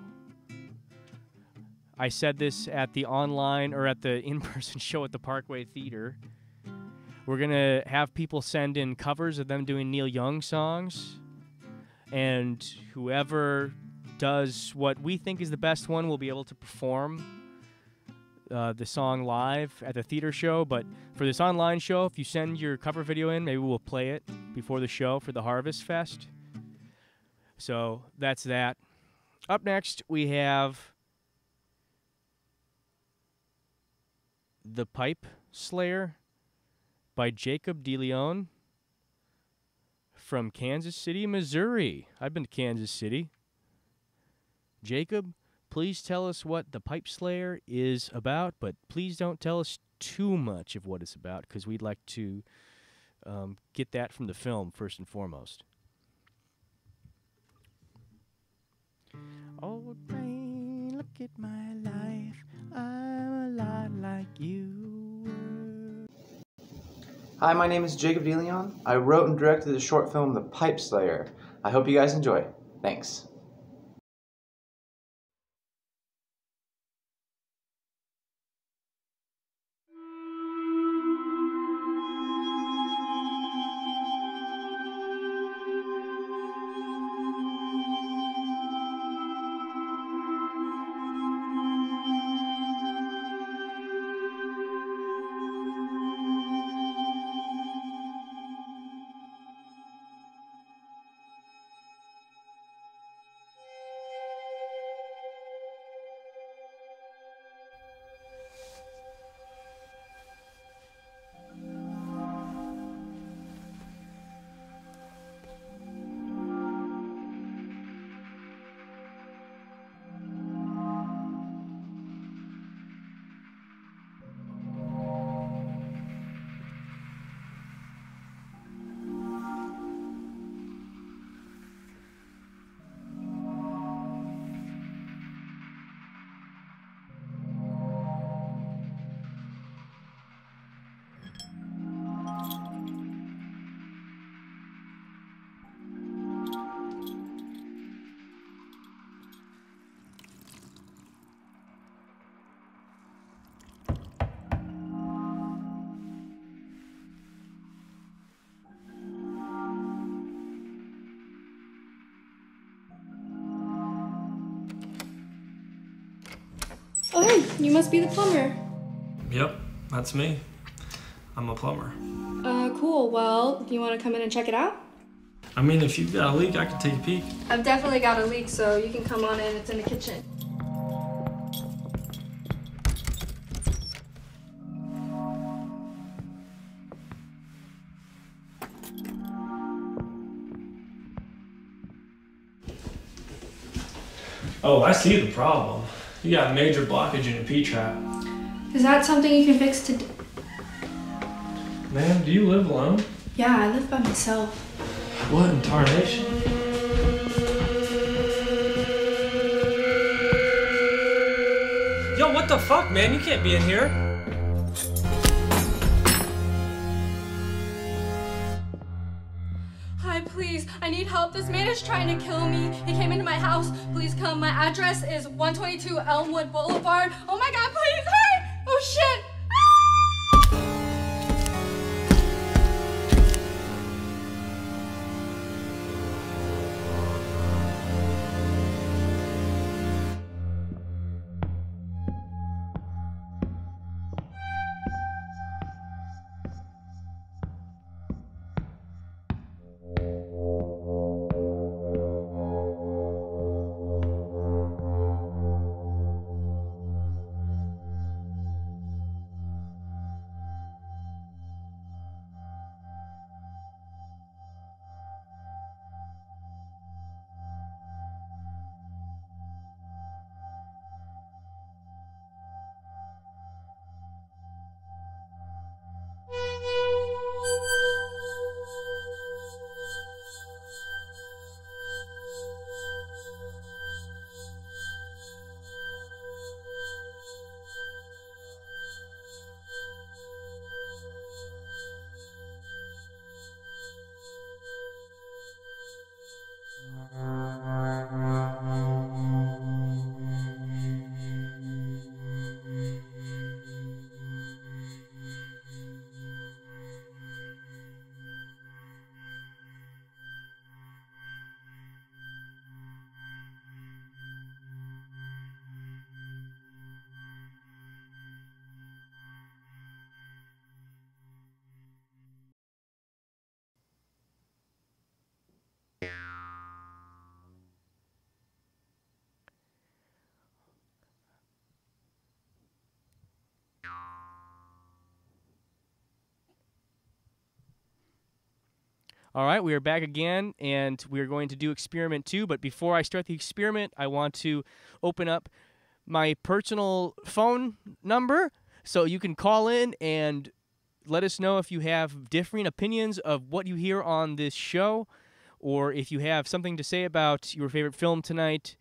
I said this at the online or at the in-person show at the Parkway Theater. We're gonna have people send in covers of them doing Neil Young songs, and whoever does what we think is the best one will be able to perform uh, the song live at the theater show. But for this online show, if you send your cover video in, maybe we'll play it before the show for the Harvest Fest. So that's that. Up next, we have The Pipe Slayer by Jacob DeLeon from Kansas City, Missouri. I've been to Kansas City. Jacob, please tell us what The Pipe Slayer is about, but please don't tell us too much of what it's about because we'd like to um, get that from the film first and foremost. Old brain, look at my life. I'm a lot like you Hi, my name is Jacob DeLeon. I wrote and directed the short film The Pipe Slayer. I hope you guys enjoy. Thanks. Must be the plumber. Yep, that's me. I'm a plumber. Uh, cool. Well, do you want to come in and check it out? I mean, if you've got a leak, I can take a peek. I've definitely got a leak, so you can come on in. It's in the kitchen. Oh, I see the problem. You got a major blockage in your P-trap. Is that something you can fix today? Man, do you live alone? Yeah, I live by myself. What in tarnation? Yo, what the fuck, man? You can't be in here. Help. This man is trying to kill me. He came into my house. Please come. My address is 122 Elmwood Boulevard. Oh All right, we are back again, and we are going to do experiment two. But before I start the experiment, I want to open up my personal phone number so you can call in and let us know if you have differing opinions of what you hear on this show, or if you have something to say about your favorite film tonight.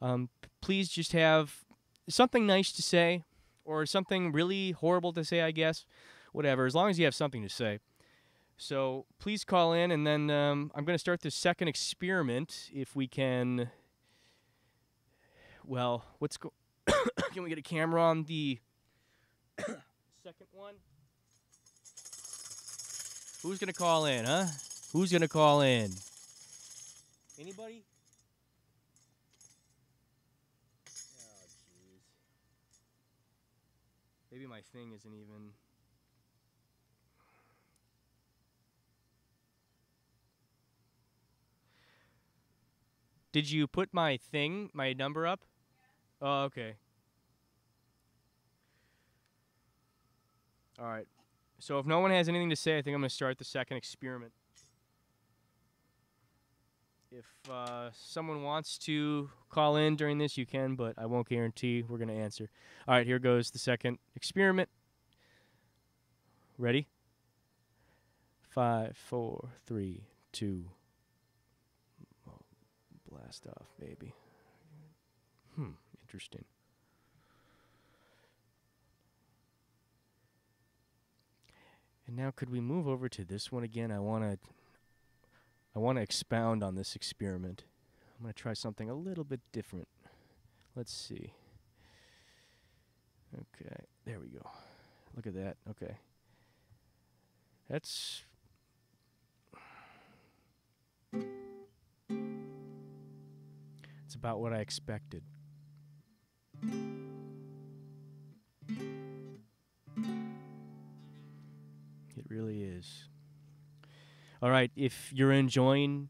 Um, please just have something nice to say, or something really horrible to say, I guess. Whatever, as long as you have something to say. So please call in, and then um, I'm going to start the second experiment. If we can, well, what's go? can we get a camera on the second one? Who's going to call in, huh? Who's going to call in? Anybody? Oh, jeez. Maybe my thing isn't even. Did you put my thing, my number up? Oh, okay. All right. So if no one has anything to say, I think I'm going to start the second experiment. If uh, someone wants to call in during this, you can, but I won't guarantee we're going to answer. All right, here goes the second experiment. Ready? Five, four, three, two. Blast off, baby. Hmm, interesting. And now could we move over to this one again? I want to I want to expound on this experiment. I'm going to try something a little bit different. Let's see. Okay, there we go. Look at that. Okay. That's It's about what I expected. It really is. All right, if you're enjoying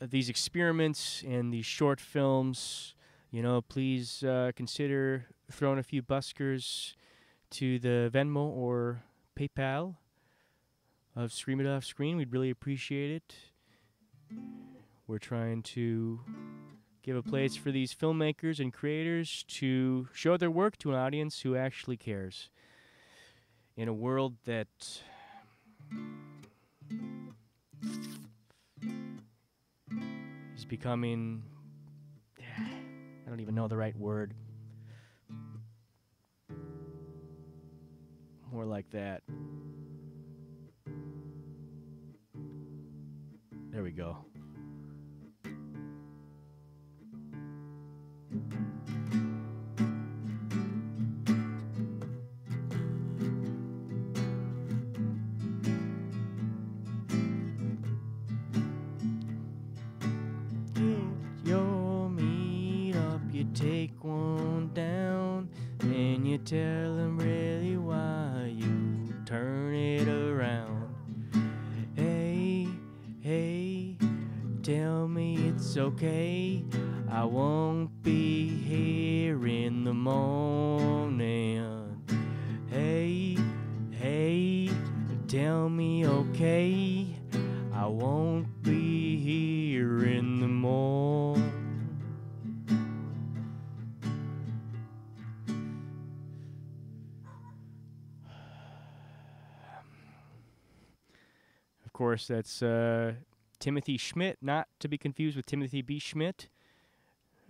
uh, these experiments and these short films, you know, please uh, consider throwing a few buskers to the Venmo or PayPal of Scream It Off Screen. We'd really appreciate it. We're trying to give a place mm-hmm. for these filmmakers and creators to show their work to an audience who actually cares. In a world that is becoming I don't even know the right word. More like that. There we go. Tell them really why you turn it around. Hey, hey, tell me it's okay. I won't be that's uh, Timothy Schmidt, not to be confused with Timothy B. Schmit.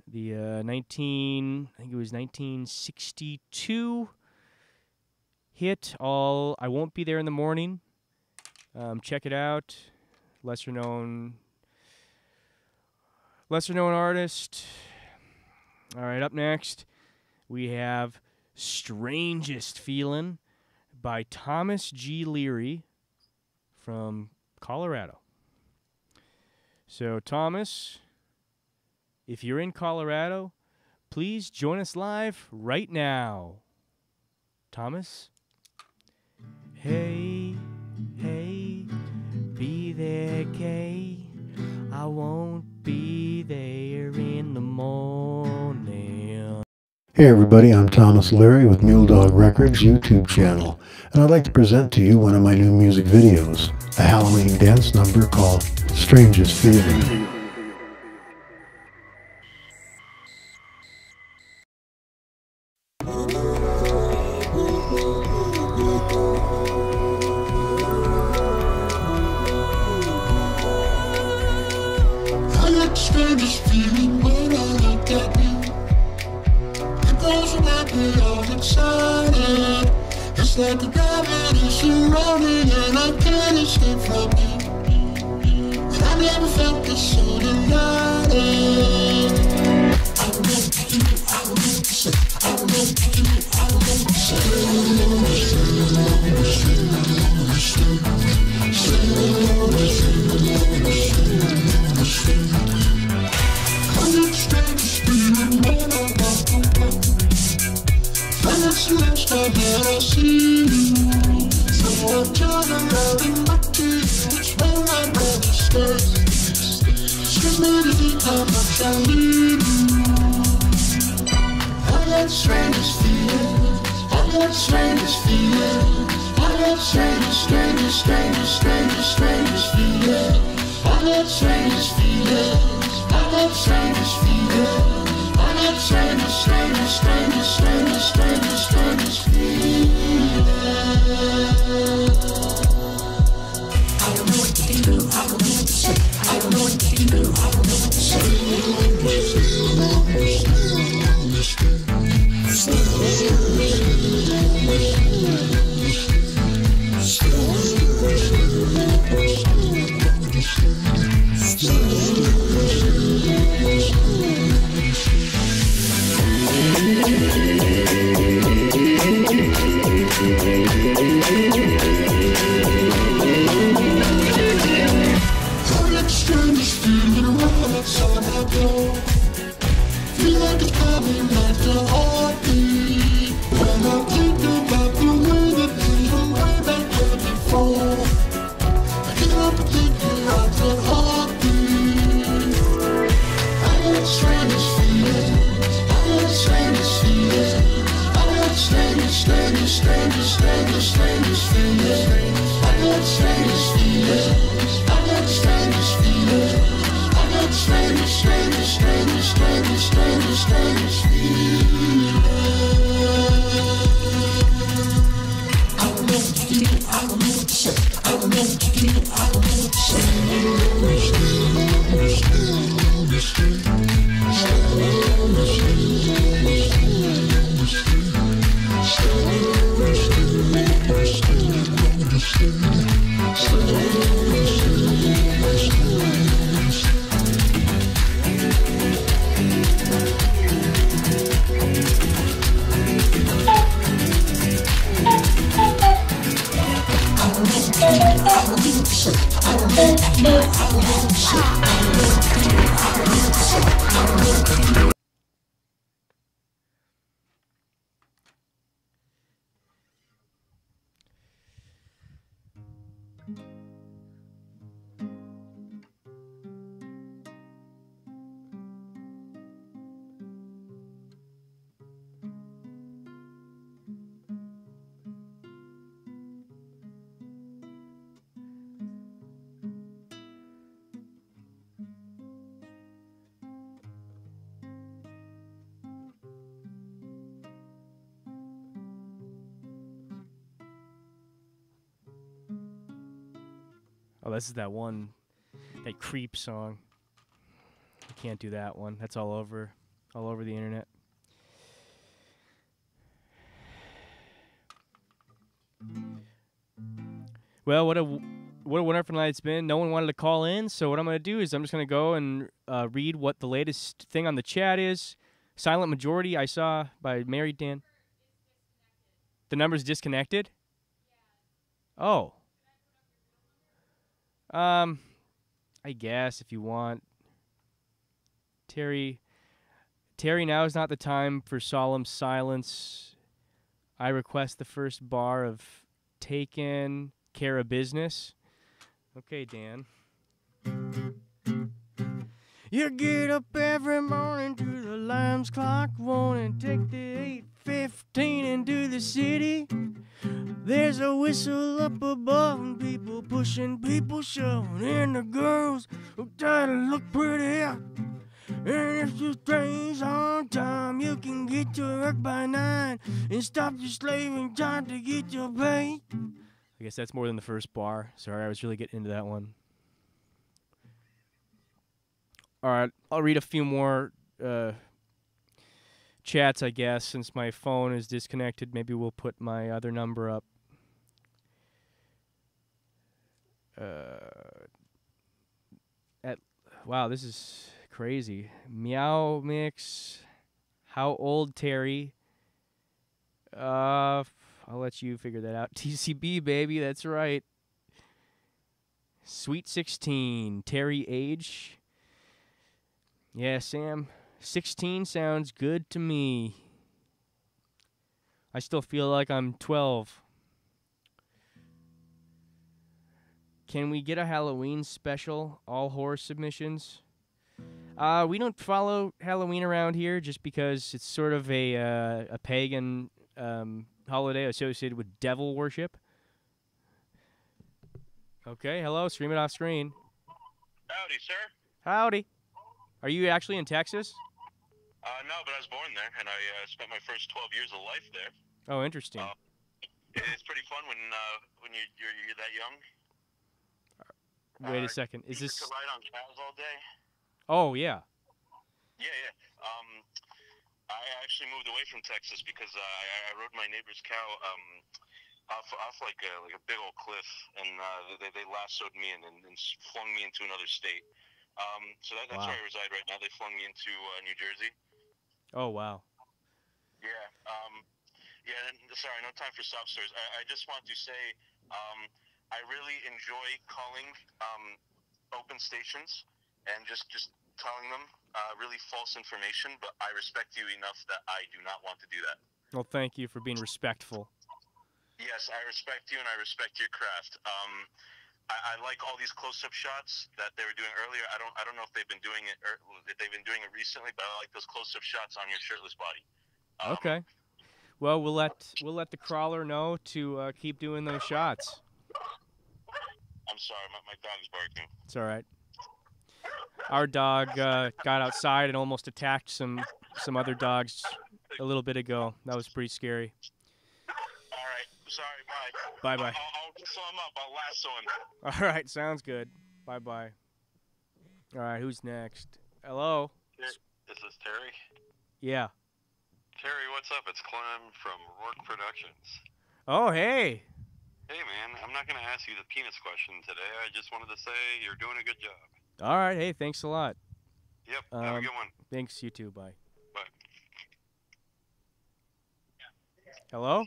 The uh, 19, I think it was 1962 hit. All I won't be there in the morning. Um, check it out. Lesser known, lesser known artist. All right, up next we have "Strangest Feeling" by Thomas G. Leary from Colorado. So, Thomas, if you're in Colorado, please join us live right now. Thomas? Hey, hey, be there, Kay. I won't be there in the morning. Hey everybody, I'm Thomas Leary with Mule Dog Records YouTube channel, and I'd like to present to you one of my new music videos a Halloween dance number called Strangest Feeling. that one, that creep song. You can't do that one. That's all over, all over the internet. Well, what a what a wonderful night it's been. No one wanted to call in, so what I'm gonna do is I'm just gonna go and uh, read what the latest thing on the chat is. Silent Majority I saw by Mary Dan. The number's disconnected. Oh. Um, I guess if you want. Terry. Terry, now is not the time for solemn silence. I request the first bar of Taken Care of Business. Okay, Dan. You get up every morning to the lime's clock, warning. take the eight 15 into the city. There's a whistle up above and people pushing, people shoving, and the girls who try to look pretty. And if your train's on time, you can get to work by nine and stop your slaving time to get your pay. I guess that's more than the first bar. Sorry, I was really getting into that one. All right, I'll read a few more uh, chats, I guess, since my phone is disconnected. Maybe we'll put my other number up. Uh, at wow, this is crazy. Meow mix. How old Terry? Uh, I'll let you figure that out. TCB baby, that's right. Sweet 16, Terry age. Yeah, Sam, 16 sounds good to me. I still feel like I'm 12. Can we get a Halloween special? All horror submissions? Uh, we don't follow Halloween around here just because it's sort of a uh, a pagan um, holiday associated with devil worship. Okay, hello, Scream It Off Screen. Howdy, sir. Howdy. Are you actually in Texas? Uh, no, but I was born there, and I uh, spent my first 12 years of life there. Oh, interesting. It- It's pretty fun when uh, when you, you're, you're that young. Wait a second. Is this? to ride on cows all day? Oh yeah. Yeah, yeah. Um, I actually moved away from Texas because uh, I, I rode my neighbor's cow um, off off like a like a big old cliff, and uh, they they lassoed me and, and, and flung me into another state. Um, so that, that's Wow. where I reside right now. They flung me into uh, New Jersey. Oh wow. Yeah. Um, yeah. Sorry, no time for sob stories. I, I just want to say um, I really enjoy calling um, open stations and just just telling them uh, really false information. But I respect you enough that I do not want to do that. Well, thank you for being respectful. Yes, I respect you and I respect your craft. Um, I, I like all these close-up shots that they were doing earlier. I don't, I don't know if they've been doing it, or if they've been doing it recently, but I like those close-up shots on your shirtless body. Okay. Well, we'll let we'll let the crawler know to uh, keep doing those shots. I'm sorry, my, my dog's barking. It's all right. Our dog uh, got outside and almost attacked some some other dogs a little bit ago. That was pretty scary. Sorry, bye. Bye bye. I'll, I'll him up. I'll lasso him. All right, sounds good. Bye bye. All right, who's next? Hello. Is this Terry? Yeah. Terry, what's up? It's Clem from Rourke Productions. Oh, hey. Hey, man, I'm not going to ask you the penis question today. I just wanted to say you're doing a good job. All right. Hey, thanks a lot. Yep, have a Um, good one. Thanks. You too. Bye. Bye. Hello.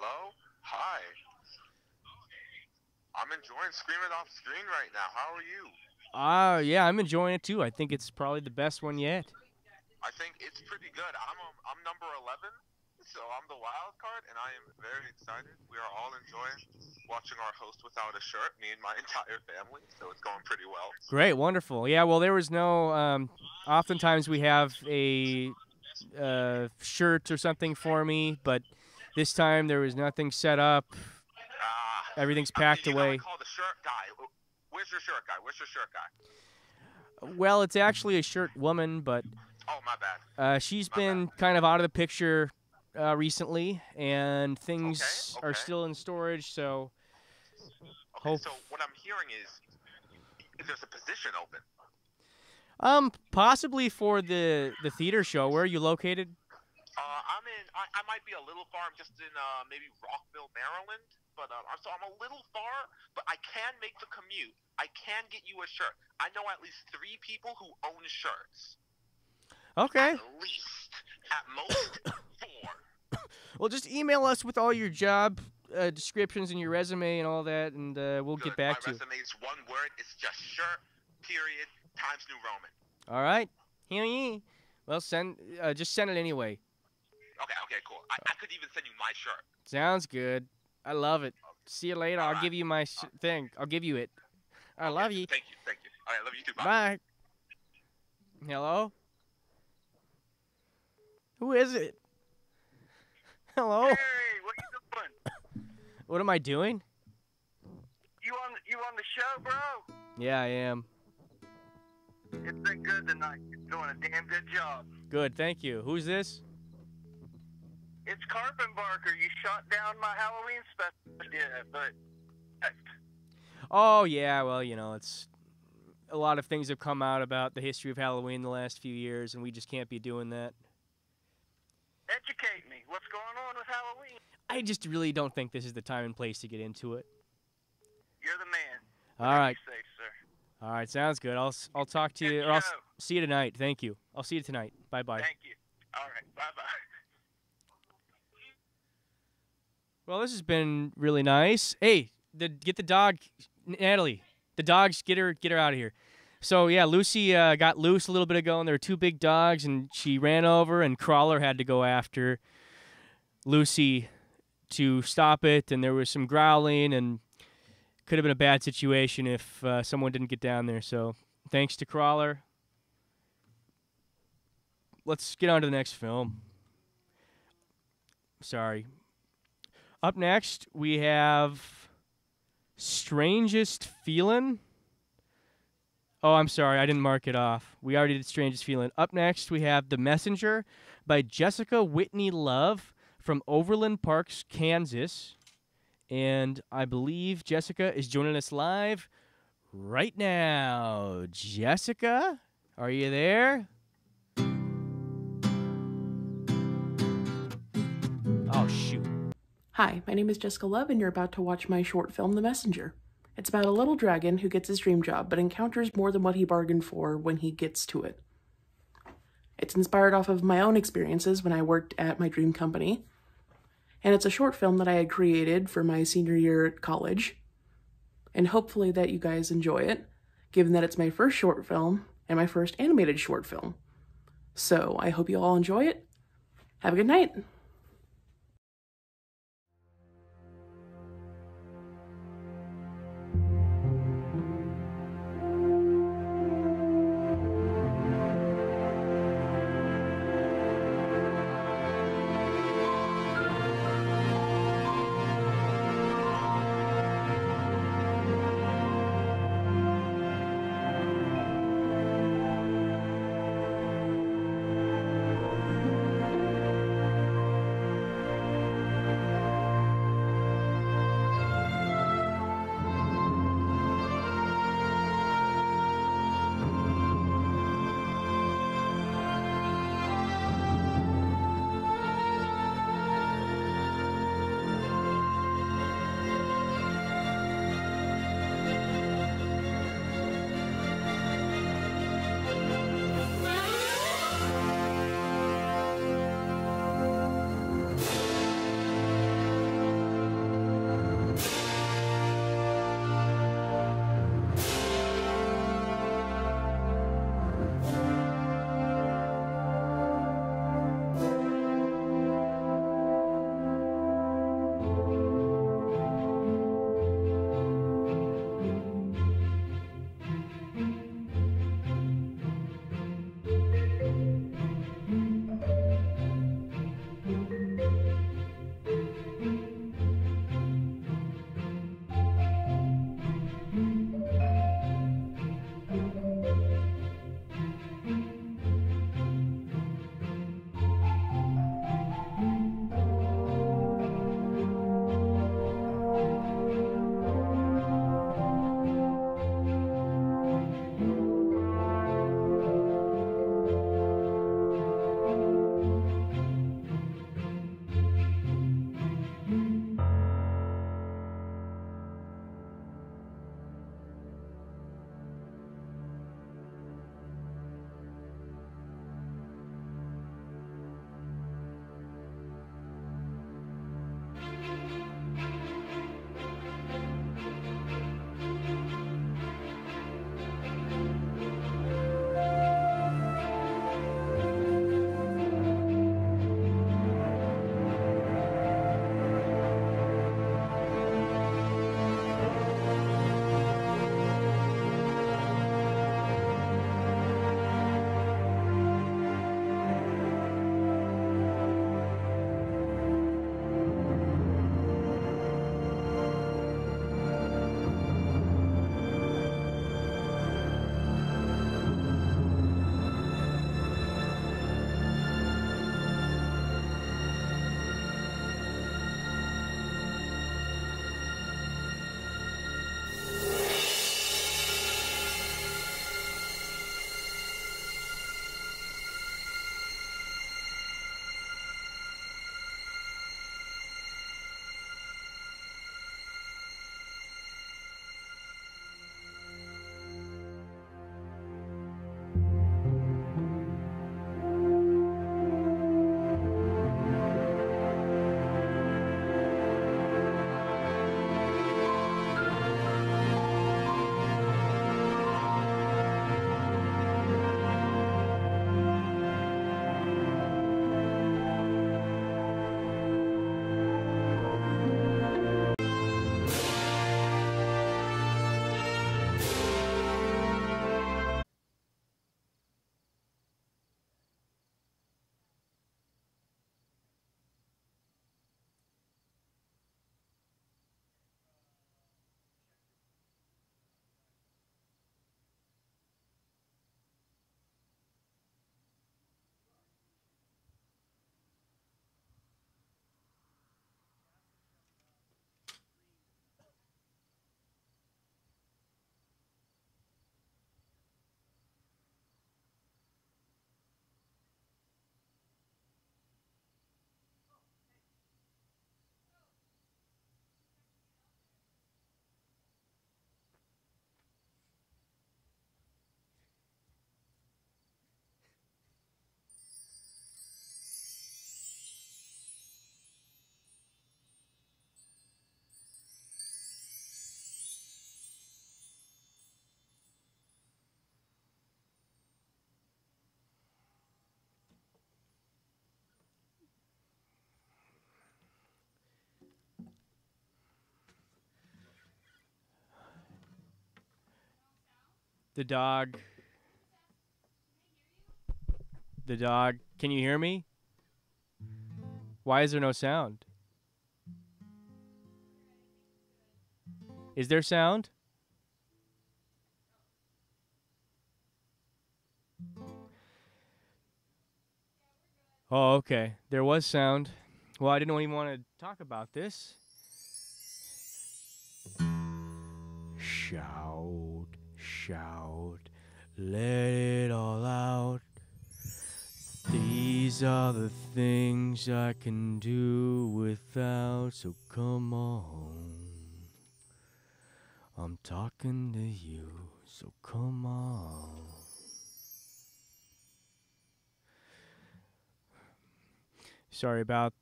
Hello? Hi. I'm enjoying Scream It Off Screen right now. How are you? Uh, yeah, I'm enjoying it too. I think it's probably the best one yet. I think it's pretty good. I'm um, I'm number 11, so I'm the wild card, and I am very excited. We are all enjoying watching our host without a shirt, me and my entire family, so it's going pretty well. Great, wonderful. Yeah, well, there was no. Um, oftentimes we have a uh, shirt or something for me, but this time there was nothing set up. Everything's packed away. Call the shirt guy. Where's your shirt guy? Where's your shirt guy? Well, it's actually a shirt woman, but Oh, my bad. uh, she's been kind of out of the picture uh, recently, and things are still in storage. So, hope So what I'm hearing is, is there's a position open. um possibly for the the theater show. Where are you located? Uh, I'm in. I, I might be a little far. I'm just in uh, maybe Rockville, Maryland. But I'm so I'm a little far, but I can make the commute. I can get you a shirt. I know at least three people who own shirts. Okay. At least, at most four. Well, just email us with all your job uh, descriptions and your resume and all that, and uh, we'll get back My to you. resume is one word. It's just shirt. Period. Times New Roman. All right. Here ye. Well, send uh, just send it anyway. Okay. Okay. Cool. I, I could even send you my shirt. Sounds good. I love it. See you later. I'll give you my sh- thing. I'll give you it. I love you. Thank you. Thank you. All right. Love you too. Bye. Bye. Hello. Who is it? Hello. Hey, what are you doing? What am I doing? You on you on the show, bro? Yeah, I am. It's been good tonight. You're doing a damn good job. Good, thank you. Who's this? It's Carpet Barker. You shot down my Halloween special. Yeah, but uh, Oh yeah, well you know it's a lot of things have come out about the history of Halloween the last few years, and we just can't be doing that. educate me. What's going on with Halloween? I just really don't think this is the time and place to get into it. You're the man. All right. Say, sir. All right, sounds good. I'll I'll talk to you, or I'll see you tonight. Thank you. I'll see you tonight. Bye bye. Thank you. All right. Bye bye. Well, this has been really nice. Hey, the get the dog, Natalie. The dogs, get her get her out of here. So yeah, Lucy uh, got loose a little bit ago, and there were two big dogs, and she ran over, and Crawler had to go after Lucy to stop it, and there was some growling, and could have been a bad situation if uh, someone didn't get down there. So thanks to Crawler. Let's get on to the next film. Sorry. Up next, we have Strangest Feeling. Oh, I'm sorry, I didn't mark it off. We already did Strangest Feeling. Up next, we have The Messenger by Jessica Whitney Love from Overland Parks, Kansas. And I believe Jessica is joining us live right now. Jessica, are you there? Oh, shoot. Hi, my name is Jessica Love, and you're about to watch my short film, The Messenger. It's about a little dragon who gets his dream job, but encounters more than what he bargained for when he gets to it. It's inspired off of my own experiences when I worked at my dream company, and it's a short film that I had created for my senior year at college, and hopefully that you guys enjoy it, given that it's my first short film and my first animated short film. So I hope you all enjoy it. Have a good night. The dog. The dog. Can you hear me? Why is there no sound? Is there sound? Oh, okay. There was sound. Well, I didn't even want to talk about this. Shout, shout, let it all out. These are the things I can do without, so come on. I'm talking to you, so come on. Sorry about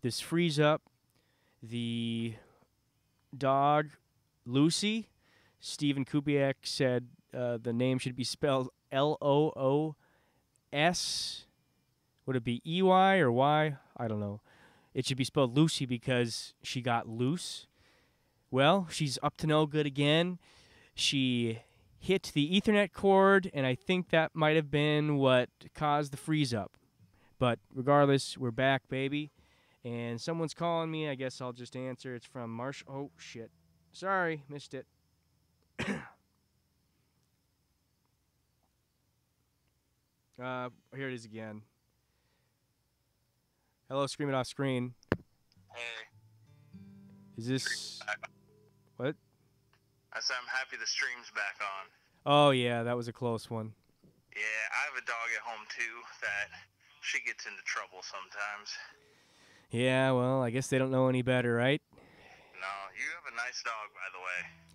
this freeze up. The dog, Lucy, Stephen Kubiak said uh, the name should be spelled L O O S. Would it be E Y or Y? I don't know. It should be spelled Lucy because she got loose. Well, she's up to no good again. She hit the Ethernet cord, and I think that might have been what caused the freeze up. But regardless, we're back, baby. And someone's calling me. I guess I'll just answer. It's from Marsh. Oh, shit. Sorry, missed it. uh, here it is again. Hello, Scream It Off Screen. Hey, Is this. What? I said I'm happy the stream's back on. Oh, yeah, that was a close one. Yeah, I have a dog at home too that she gets into trouble sometimes. Yeah, well, I guess they don't know any better, right? No, you have a nice dog, by the way.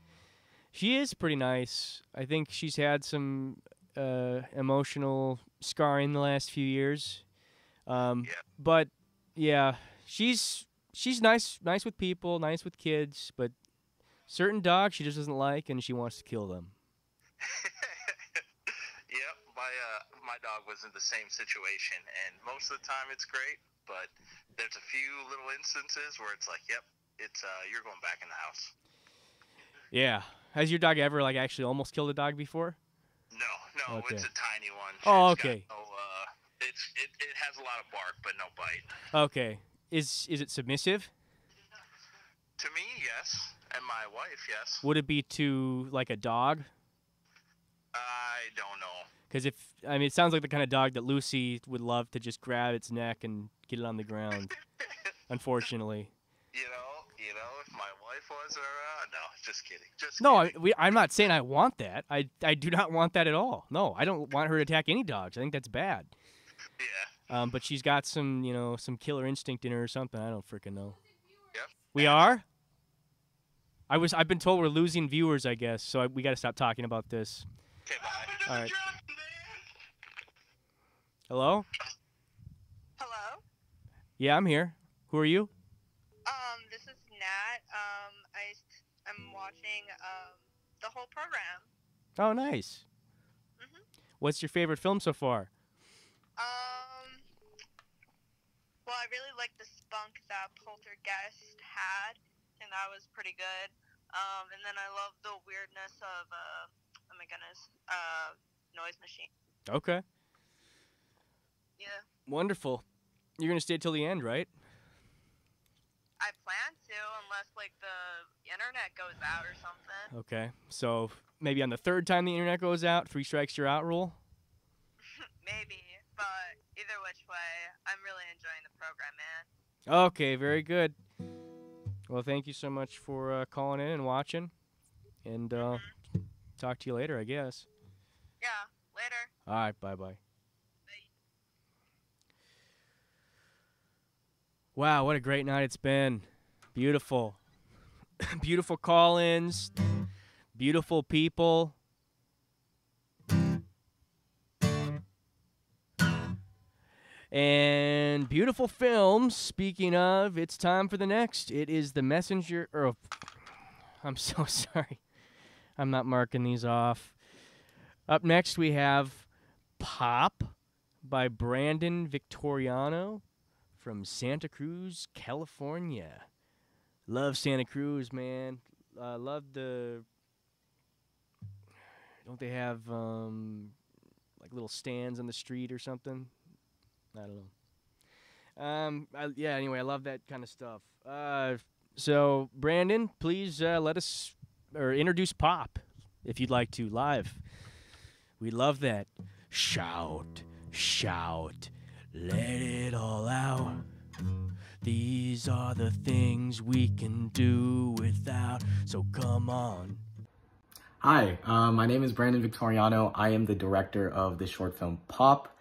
She is pretty nice. I think she's had some uh, emotional scarring the last few years. Um, But yeah, she's she's nice, nice with people, nice with kids. But certain dogs she just doesn't like, and she wants to kill them. Yep, my uh, my dog was in the same situation, and most of the time it's great, but there's a few little instances where it's like, yep, it's uh, you're going back in the house. Yeah. Has your dog ever like actually almost killed a dog before? No, no, Okay. it's a tiny one. Oh, It's okay. no, uh, it's it, it has a lot of bark, but no bite. Okay. Is is it submissive? To me, yes, and my wife, yes. Would it be to like a dog? I don't know. Because if I mean, it sounds like the kind of dog that Lucy would love to just grab its neck and get it on the ground. unfortunately. You know, you know, if my wife was around, no, just kidding, just No, I, we, I'm not saying I want that. I I do not want that at all. No, I don't want her to attack any dogs. I think that's bad. Yeah. Um, but she's got some, you know, some killer instinct in her or something. I don't freaking know. Yep. We are. I was. I've been told we're losing viewers. I guess so. I, we got to stop talking about this. Okay, bye. All right. Hello. Hello. Yeah, I'm here. Who are you? Um, this is Nat. Um, I am watching um the whole program. Oh, nice. What's your favorite film so far? Um, well, I really like the spunk that Poltergeist had. Think that was pretty good. Um, and then I love the weirdness of uh, oh my goodness, uh, Noise Machine. Okay. Yeah, Wonderful. You're gonna stay till the end, right? I plan to, unless like the internet goes out or something. Okay. So maybe on the third time the internet goes out, three strikes you're out rule. Maybe, but either which way, I'm really enjoying the program, man. Okay, very good. Well, thank you so much for uh, calling in and watching, and uh, talk to you later, I guess. Yeah, later. All right, bye bye. Wow, what a great night it's been. Beautiful. beautiful call ins, beautiful people. And beautiful films. Speaking of, it's time for the next. It is The Messenger. Or, er, oh, I'm so sorry. I'm not marking these off. Up next, we have Pop by Brandon Victoriano from Santa Cruz, California. Love Santa Cruz, man. Uh, love the don't they have um, like little stands on the street or something? I don't know. Um, I, yeah. Anyway, I love that kind of stuff. Uh, so Brandon, please uh, let us or introduce Pop if you'd like to live. We love that. Shout, shout, let it all out. These are the things we can do without. So come on. Hi, uh, my name is Brandon Victoriano. I am the director of the short film Pop,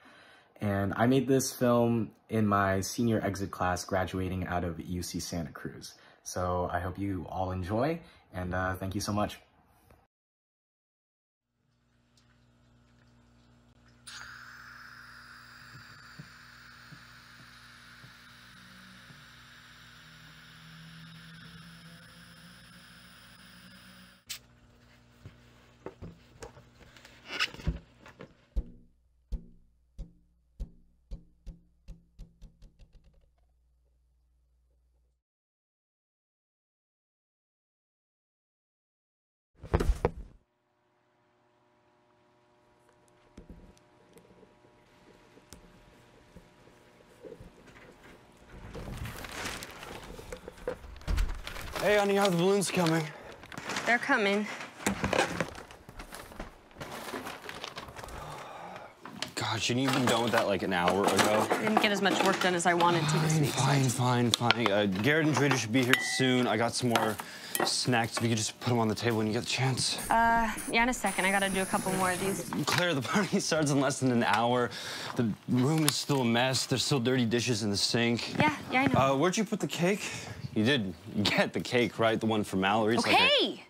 and I made this film in my senior exit class graduating out of UC Santa Cruz. So I hope you all enjoy, and uh, thank you so much. Hey, honey, how the balloons coming? They're coming. God, shouldn't you have been done with that like an hour ago? I didn't get as much work done as I wanted to this week. Fine, fine, fine. Uh, Garrett and Trader should be here soon. I got some more snacks. If you could just put them on the table when you get the chance. Uh, yeah, in a second. I gotta do a couple more of these. Claire, the party starts in less than an hour. The room is still a mess. There's still dirty dishes in the sink. Yeah, yeah, I know. Uh, where'd you put the cake? You did get the cake, right? The one from Mallory's. like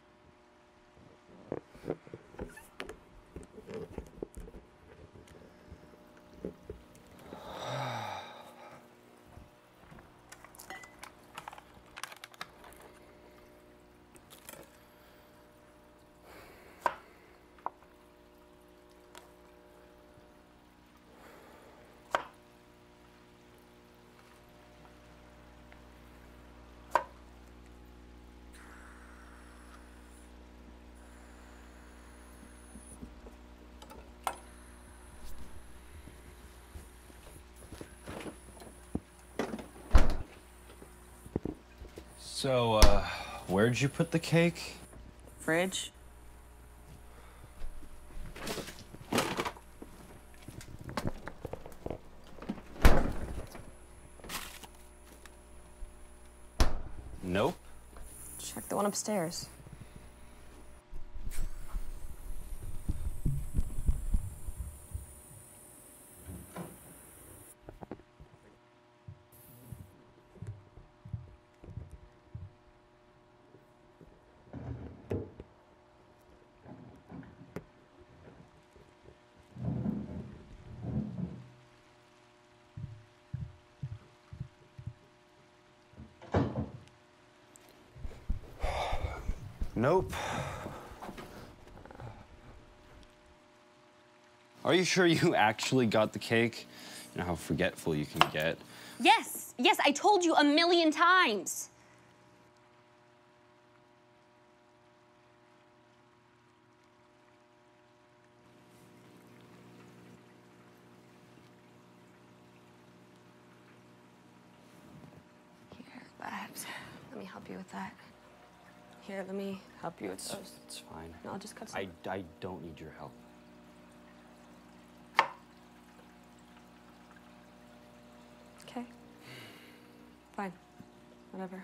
So, uh, where'd you put the cake? Fridge. Nope. Check the one upstairs. Nope. Are you sure you actually got the cake? You know how forgetful you can get. Yes, yes, I told you a million times. Here, Babs. Let me help you with that. Here, let me help you with It's, those. it's fine. No, I'll just cut some. I, I don't need your help. Okay. Fine. Whatever.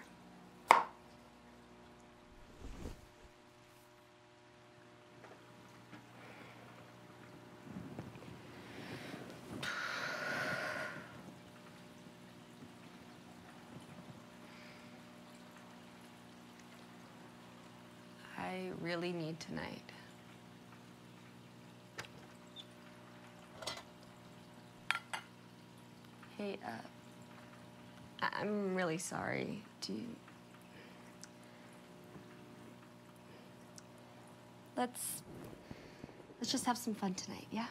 I really need tonight. Hey, uh, I- I'm really sorry. Do you... Let's let's just have some fun tonight, yeah?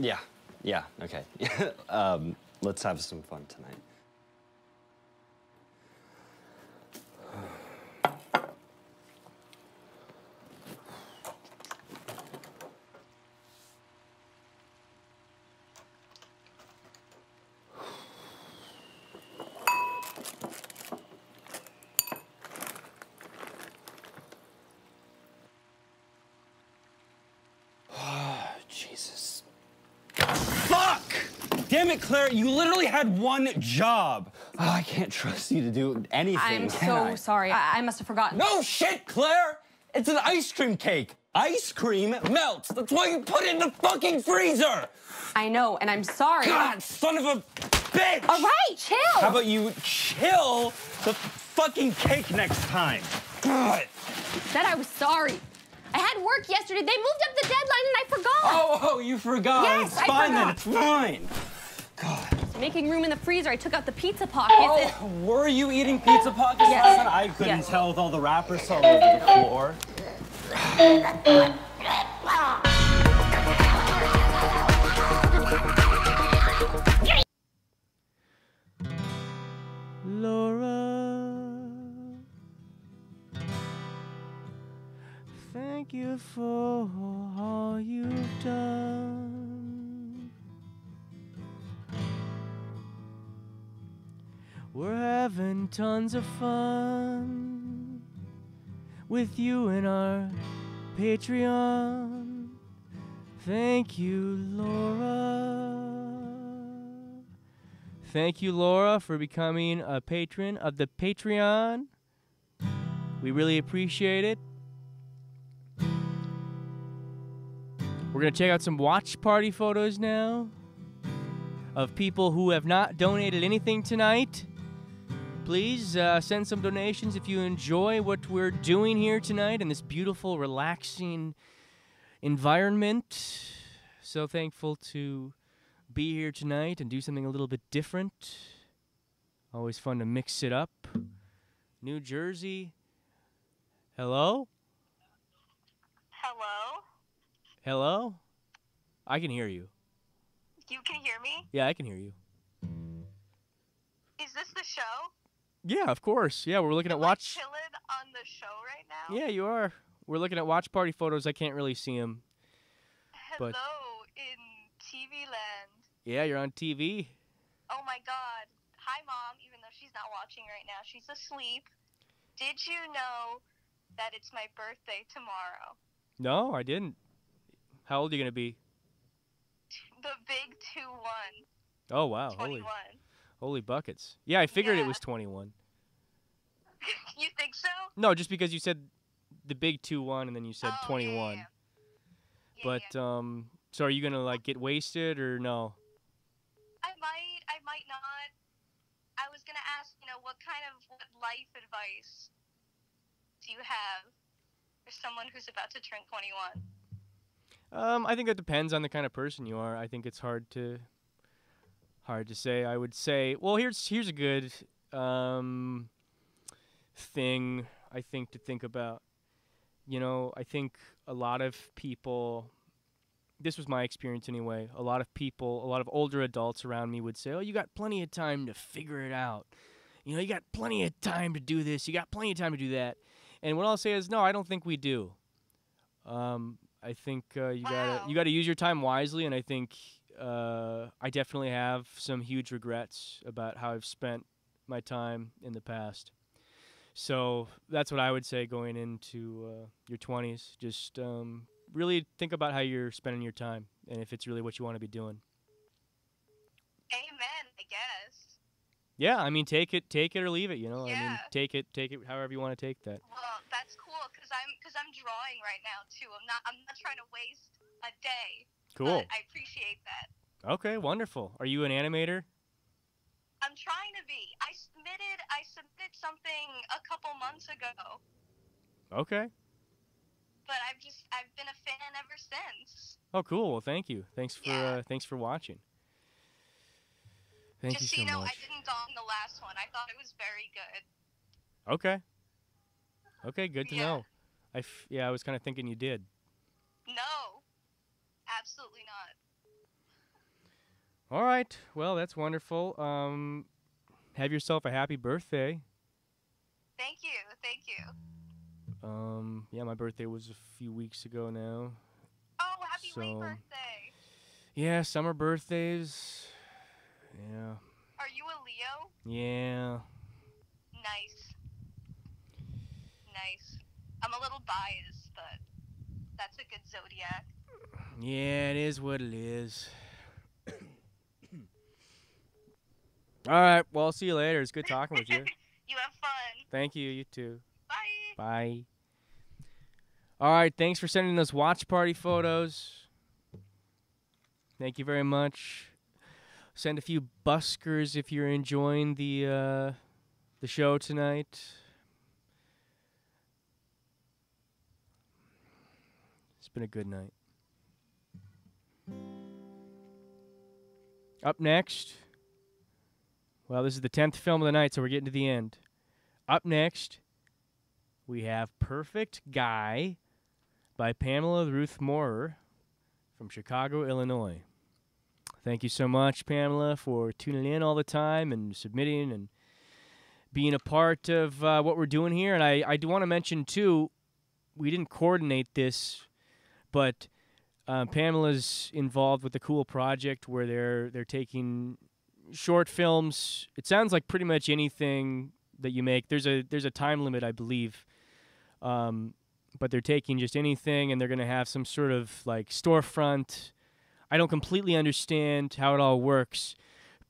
Yeah, yeah, okay. um, let's have some fun tonight. Damn. You literally had one job. Oh, I can't trust you to do anything. I'm can so I? sorry. I, I must have forgotten. No shit, Claire! It's an ice cream cake. Ice cream melts. That's why you put it in the fucking freezer. I know, and I'm sorry. God, son of a bitch! All right, chill. How about you chill the fucking cake next time? God. Said I was sorry. I had work yesterday. They moved up the deadline, and I forgot. Oh, oh, you forgot. Yes, it's I fine then. forgot. It's fine. Making room in the freezer, I took out the pizza pockets. Oh, were you eating pizza pockets Yes. last night? I couldn't Yes. tell with all the wrappers all over the floor. Laura, thank you for all you've done. We're having tons of fun with you and our Patreon. Thank you, Laura. Thank you, Laura, for becoming a patron of the Patreon. We really appreciate it. We're going to check out some watch party photos now of people who have not donated anything tonight. Please uh, send some donations if you enjoy what we're doing here tonight in this beautiful, relaxing environment. So thankful to be here tonight and do something a little bit different. Always fun to mix it up. New Jersey. Hello? Hello? Hello? I can hear you. You can hear me? Yeah, I can hear you. Is this the show? Yeah, of course. Yeah, we're looking at watch. Chilling on the show right now? Yeah, you are. We're looking at watch party photos. I can't really see them. Hello But in TV land. yeah, you're on TV. Oh my god. Hi, Mom, even though she's not watching right now. She's asleep. Did you know that it's my birthday tomorrow? No, I didn't. How old are you gonna be? The big 2 1. Oh wow, holy, 21. holy buckets. Yeah, I figured it was 21. you think so? No, just because you said the big two one and then you said Oh, 21. but um, so are you gonna like get wasted or no? I might, I might not. I was gonna ask, you know, what kind of what life advice do you have for someone who's about to turn 21? Um, I think that depends on the kind of person you are. I think it's hard to hard to say. I would say, well, here's here's a good um thing I think to think about. You know, I think a lot of people this was my experience anyway. A lot of people, a lot of older adults around me would say, "Oh, you got plenty of time to figure it out. You know, you got plenty of time to do this. You got plenty of time to do that." And what I'll say is, no, I don't think we do. Um, I think uh, you gotta you gotta use your time wisely, and I think uh, I definitely have some huge regrets about how I've spent my time in the past. So that's what I would say going into uh, your twenties. Just um, really think about how you're spending your time, and if it's really what you want to be doing. Amen, I guess. Yeah, I mean, take it, take it or leave it. You know, yeah. I mean, take it, take it, however you want to take that. Well, that's cool because I'm because I'm drawing right now too. I'm not I'm not trying to waste a day. Cool. I appreciate that. Okay, wonderful. Are you an animator? I'm trying to be. I submitted I submitted something a couple months ago, Okay. but I've just I've been a fan ever since. Oh, cool. Well, thank you. Thanks for uh, thanks for watching. Thank just you so so you know, much. I didn't gong the last one. I thought it was very good. Okay. Okay, good to Yeah. know. I f- yeah, I was kind of thinking you did. No, absolutely not. All right. Well, that's wonderful. Um, have yourself a happy birthday. Thank you, thank you. Um, yeah, my birthday was a few weeks ago now. Oh, happy so, late birthday. Yeah, summer birthdays. Yeah. Are you a Leo? Yeah. Nice. Nice. I'm a little biased, but that's a good zodiac. Yeah, it is what it is. All right. Well, I'll see you later. It's good talking with you. You have fun. Thank you. You too. Bye. Bye. All right. Thanks for sending those watch party photos. Thank you very much. Send a few buskers if you're enjoying the uh, the show tonight. It's been a good night. Up next, well, this is the 10th film of the night, so we're getting to the end. Up next, we have Perfect Guy by Pamela Ruth Moorer from Chicago, Illinois. Thank you so much, Pamela, for tuning in all the time and submitting and being a part of uh, what we're doing here. And I, I do want to mention, too, we didn't coordinate this, but uh, Pamela's involved with the cool project where they're they're taking short films. It sounds like pretty much anything that you make. There's a there's a time limit, I believe. Um, but they're taking just anything and they're going to have some sort of like storefront. I don't completely understand how it all works,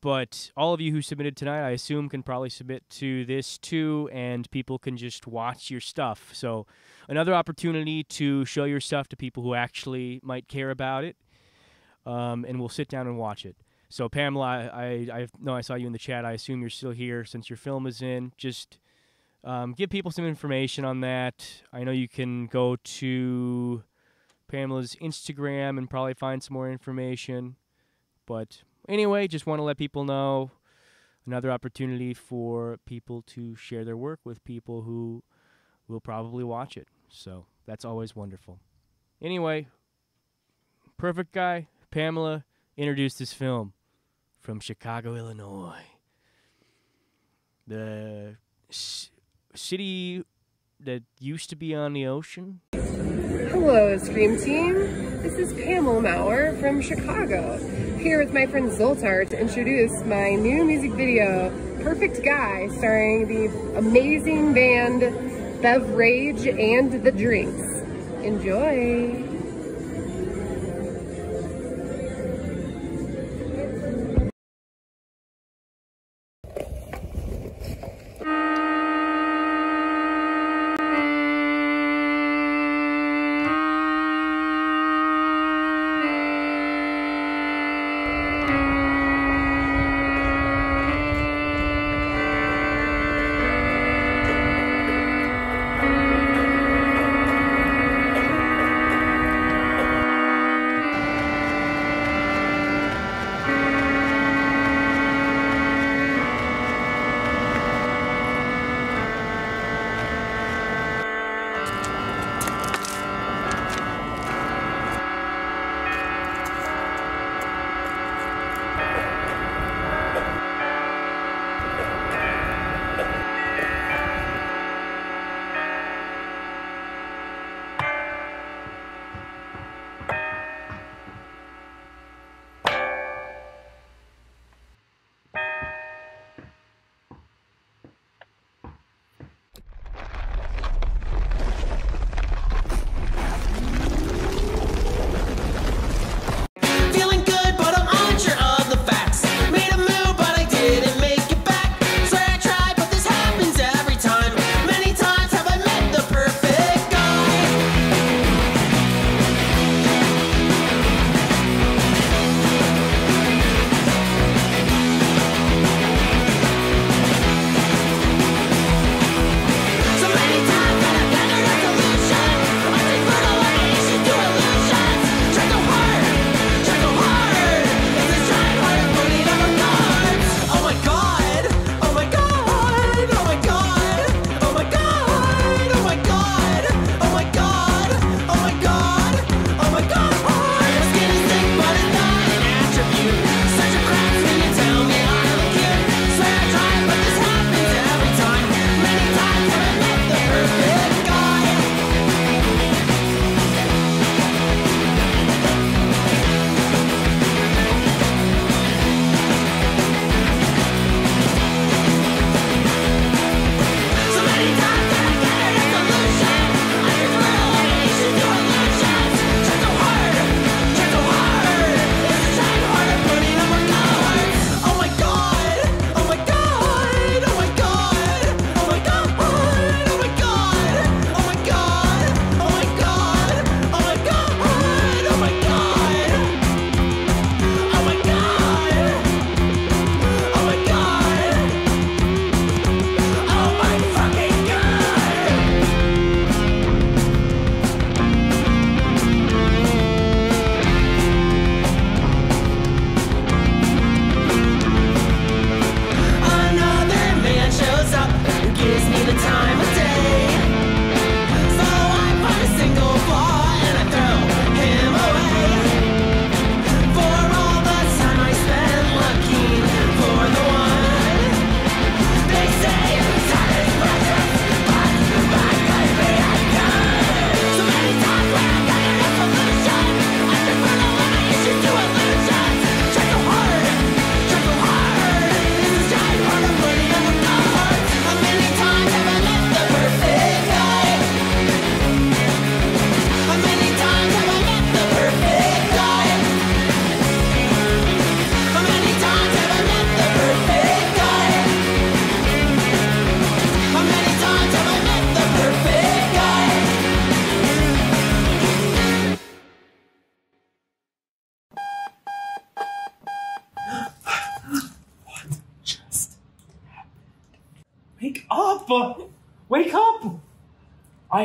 but all of you who submitted tonight, I assume, can probably submit to this too, and people can just watch your stuff. So, another opportunity to show your stuff to people who actually might care about it, um, and we'll sit down and watch it. So, Pamela, I, I, know I saw you in the chat. I assume you're still here since your film is in. Just um, give people some information on that. I know you can go to Pamela's Instagram and probably find some more information. But anyway, just want to let people know another opportunity for people to share their work with people who will probably watch it. So that's always wonderful. Anyway, perfect guy, Pamela introduced this film from Chicago, Illinois. The city that used to be on the ocean. Hello, Scream Team. This is Pamela Maurer from Chicago, here with my friend Zoltar to introduce my new music video, Perfect Guy, starring the amazing band Bev Rage and The Drinks. Enjoy!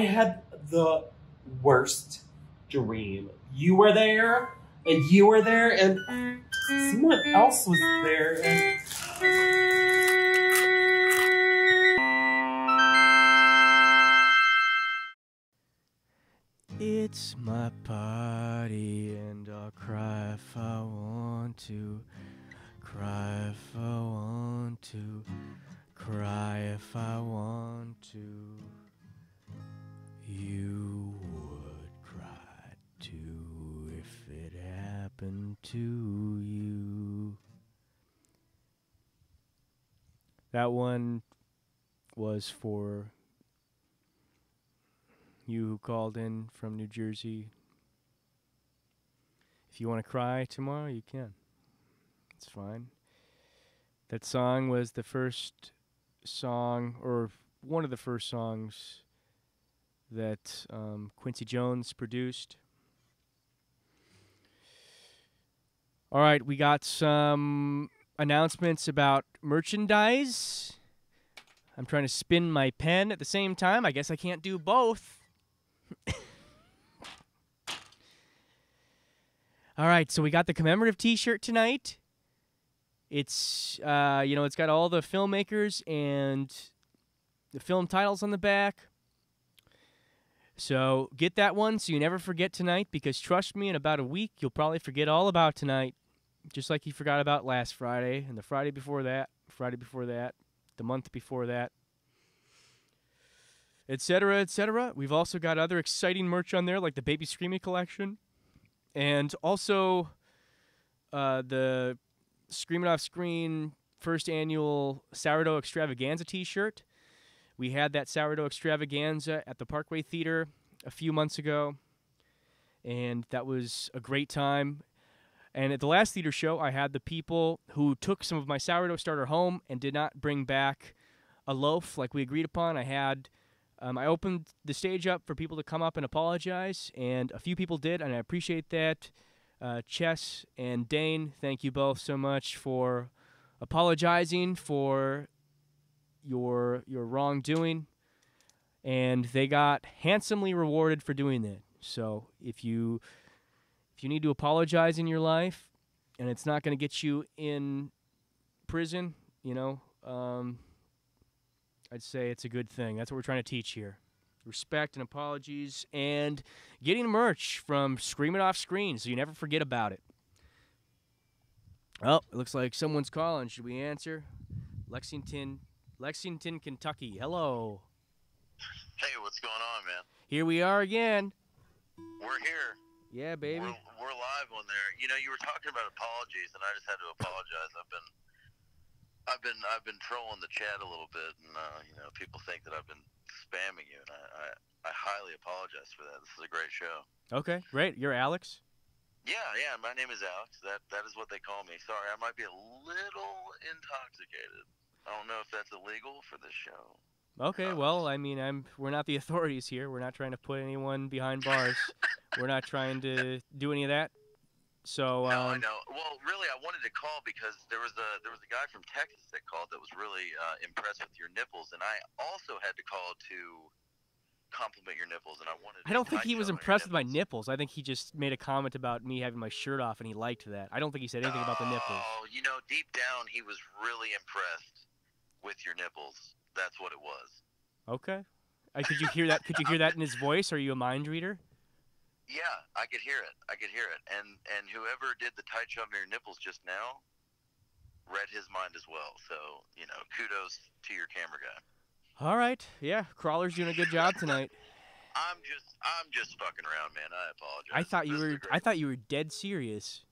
Had the worst dream. You were there, and you were there, and someone else was there, and. It's my party, and I'll cry if I want to. Cry if I want to. Cry if I want to. To you. That one was for you who called in from New Jersey. If you want to cry tomorrow, you can. It's fine. That song was the first song, or one of the first songs that um, Quincy Jones produced. All right, we got some announcements about merchandise. I'm trying to spin my pen at the same time. I guess I can't do both. All right, so we got the commemorative T-shirt tonight. It's uh, you know, it's got all the filmmakers and the film titles on the back. So get that one so you never forget tonight because trust me, in about a week you'll probably forget all about tonight, just like he forgot about last Friday and the Friday before that, Friday before that, the month before that, etc., etc. We've also got other exciting merch on there like the Baby Screaming collection, and also uh, the Scream It Off Screen first annual Sourdough Extravaganza T-shirt. We had that Sourdough Extravaganza at the Parkway Theater a few months ago, and that was a great time. And at the last theater show, I had the people who took some of my sourdough starter home and did not bring back a loaf like we agreed upon. I had, um, I opened the stage up for people to come up and apologize, and a few people did, and I appreciate that. Uh, Chess and Dane, thank you both so much for apologizing for your your wrongdoing, and they got handsomely rewarded for doing that. So if you you need to apologize in your life, and it's not going to get you in prison, you know, um, I'd say it's a good thing. That's what we're trying to teach here. Respect and apologies, and getting merch from Scream It Off Screen so you never forget about it. Oh, it looks like someone's calling. Should we answer? Lexington, Lexington, Kentucky. Hello. Hey, what's going on, man? Here we are again. We're here. Yeah, baby. We're, we're live on there. You know, you were talking about apologies, and I just had to apologize. I've been, I've been, I've been trolling the chat a little bit, and uh, you know, people think that I've been spamming you, and I, I, I highly apologize for that. This is a great show. Okay, great. You're Alex. Yeah, yeah. My name is Alex. That that is what they call me. Sorry, I might be a little intoxicated. I don't know if that's illegal for this show. Okay, well, I mean, I'm we're not the authorities here. We're not trying to put anyone behind bars. we're not trying to do any of that. So, No, I um, know. Well, really, I wanted to call because there was a there was a guy from Texas that called that was really uh, impressed with your nipples, and I also had to call to compliment your nipples, and I wanted. I don't think he was show on your impressed with my nipples. I think he just made a comment about me having my shirt off, and he liked that. I don't think he said anything about the nipples. Oh, you know, deep down, he was really impressed with your nipples. That's what it was. Okay. Uh, could you hear that? Could you hear that in his voice? Are you a mind reader? Yeah, I could hear it. I could hear it. And and whoever did the tight shove your nipples just now read his mind as well. So you know, kudos to your camera guy. All right. Yeah, Crawler's doing a good job tonight. I'm just I'm just fucking around, man. I apologize. I thought you were. I thought you were dead serious.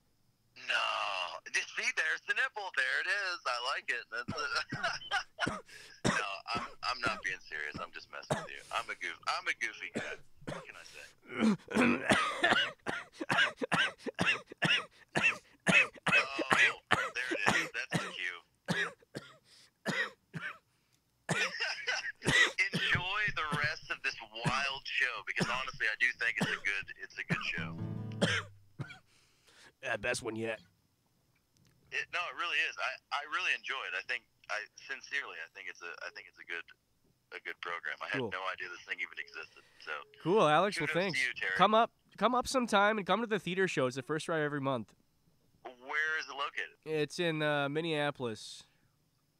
No, see, there's the nipple. There it is. I like it. That's it. no, I'm I'm not being serious. I'm just messing with you. I'm a goof. I'm a goofy guy. What can I say? oh, there it is. That's the cue. Enjoy the rest of this wild show because honestly, I do think it's a good it's a good show. Yeah, best one yet. It, no, it really is. I, I really enjoy it. I think I sincerely, I think it's a, I think it's a good, a good program. I had no idea this thing even existed. So Cool, Alex. Well, thanks. you, come up, come up sometime and come to the theater show. It's the first Friday every month. where is it located? It's in uh, Minneapolis,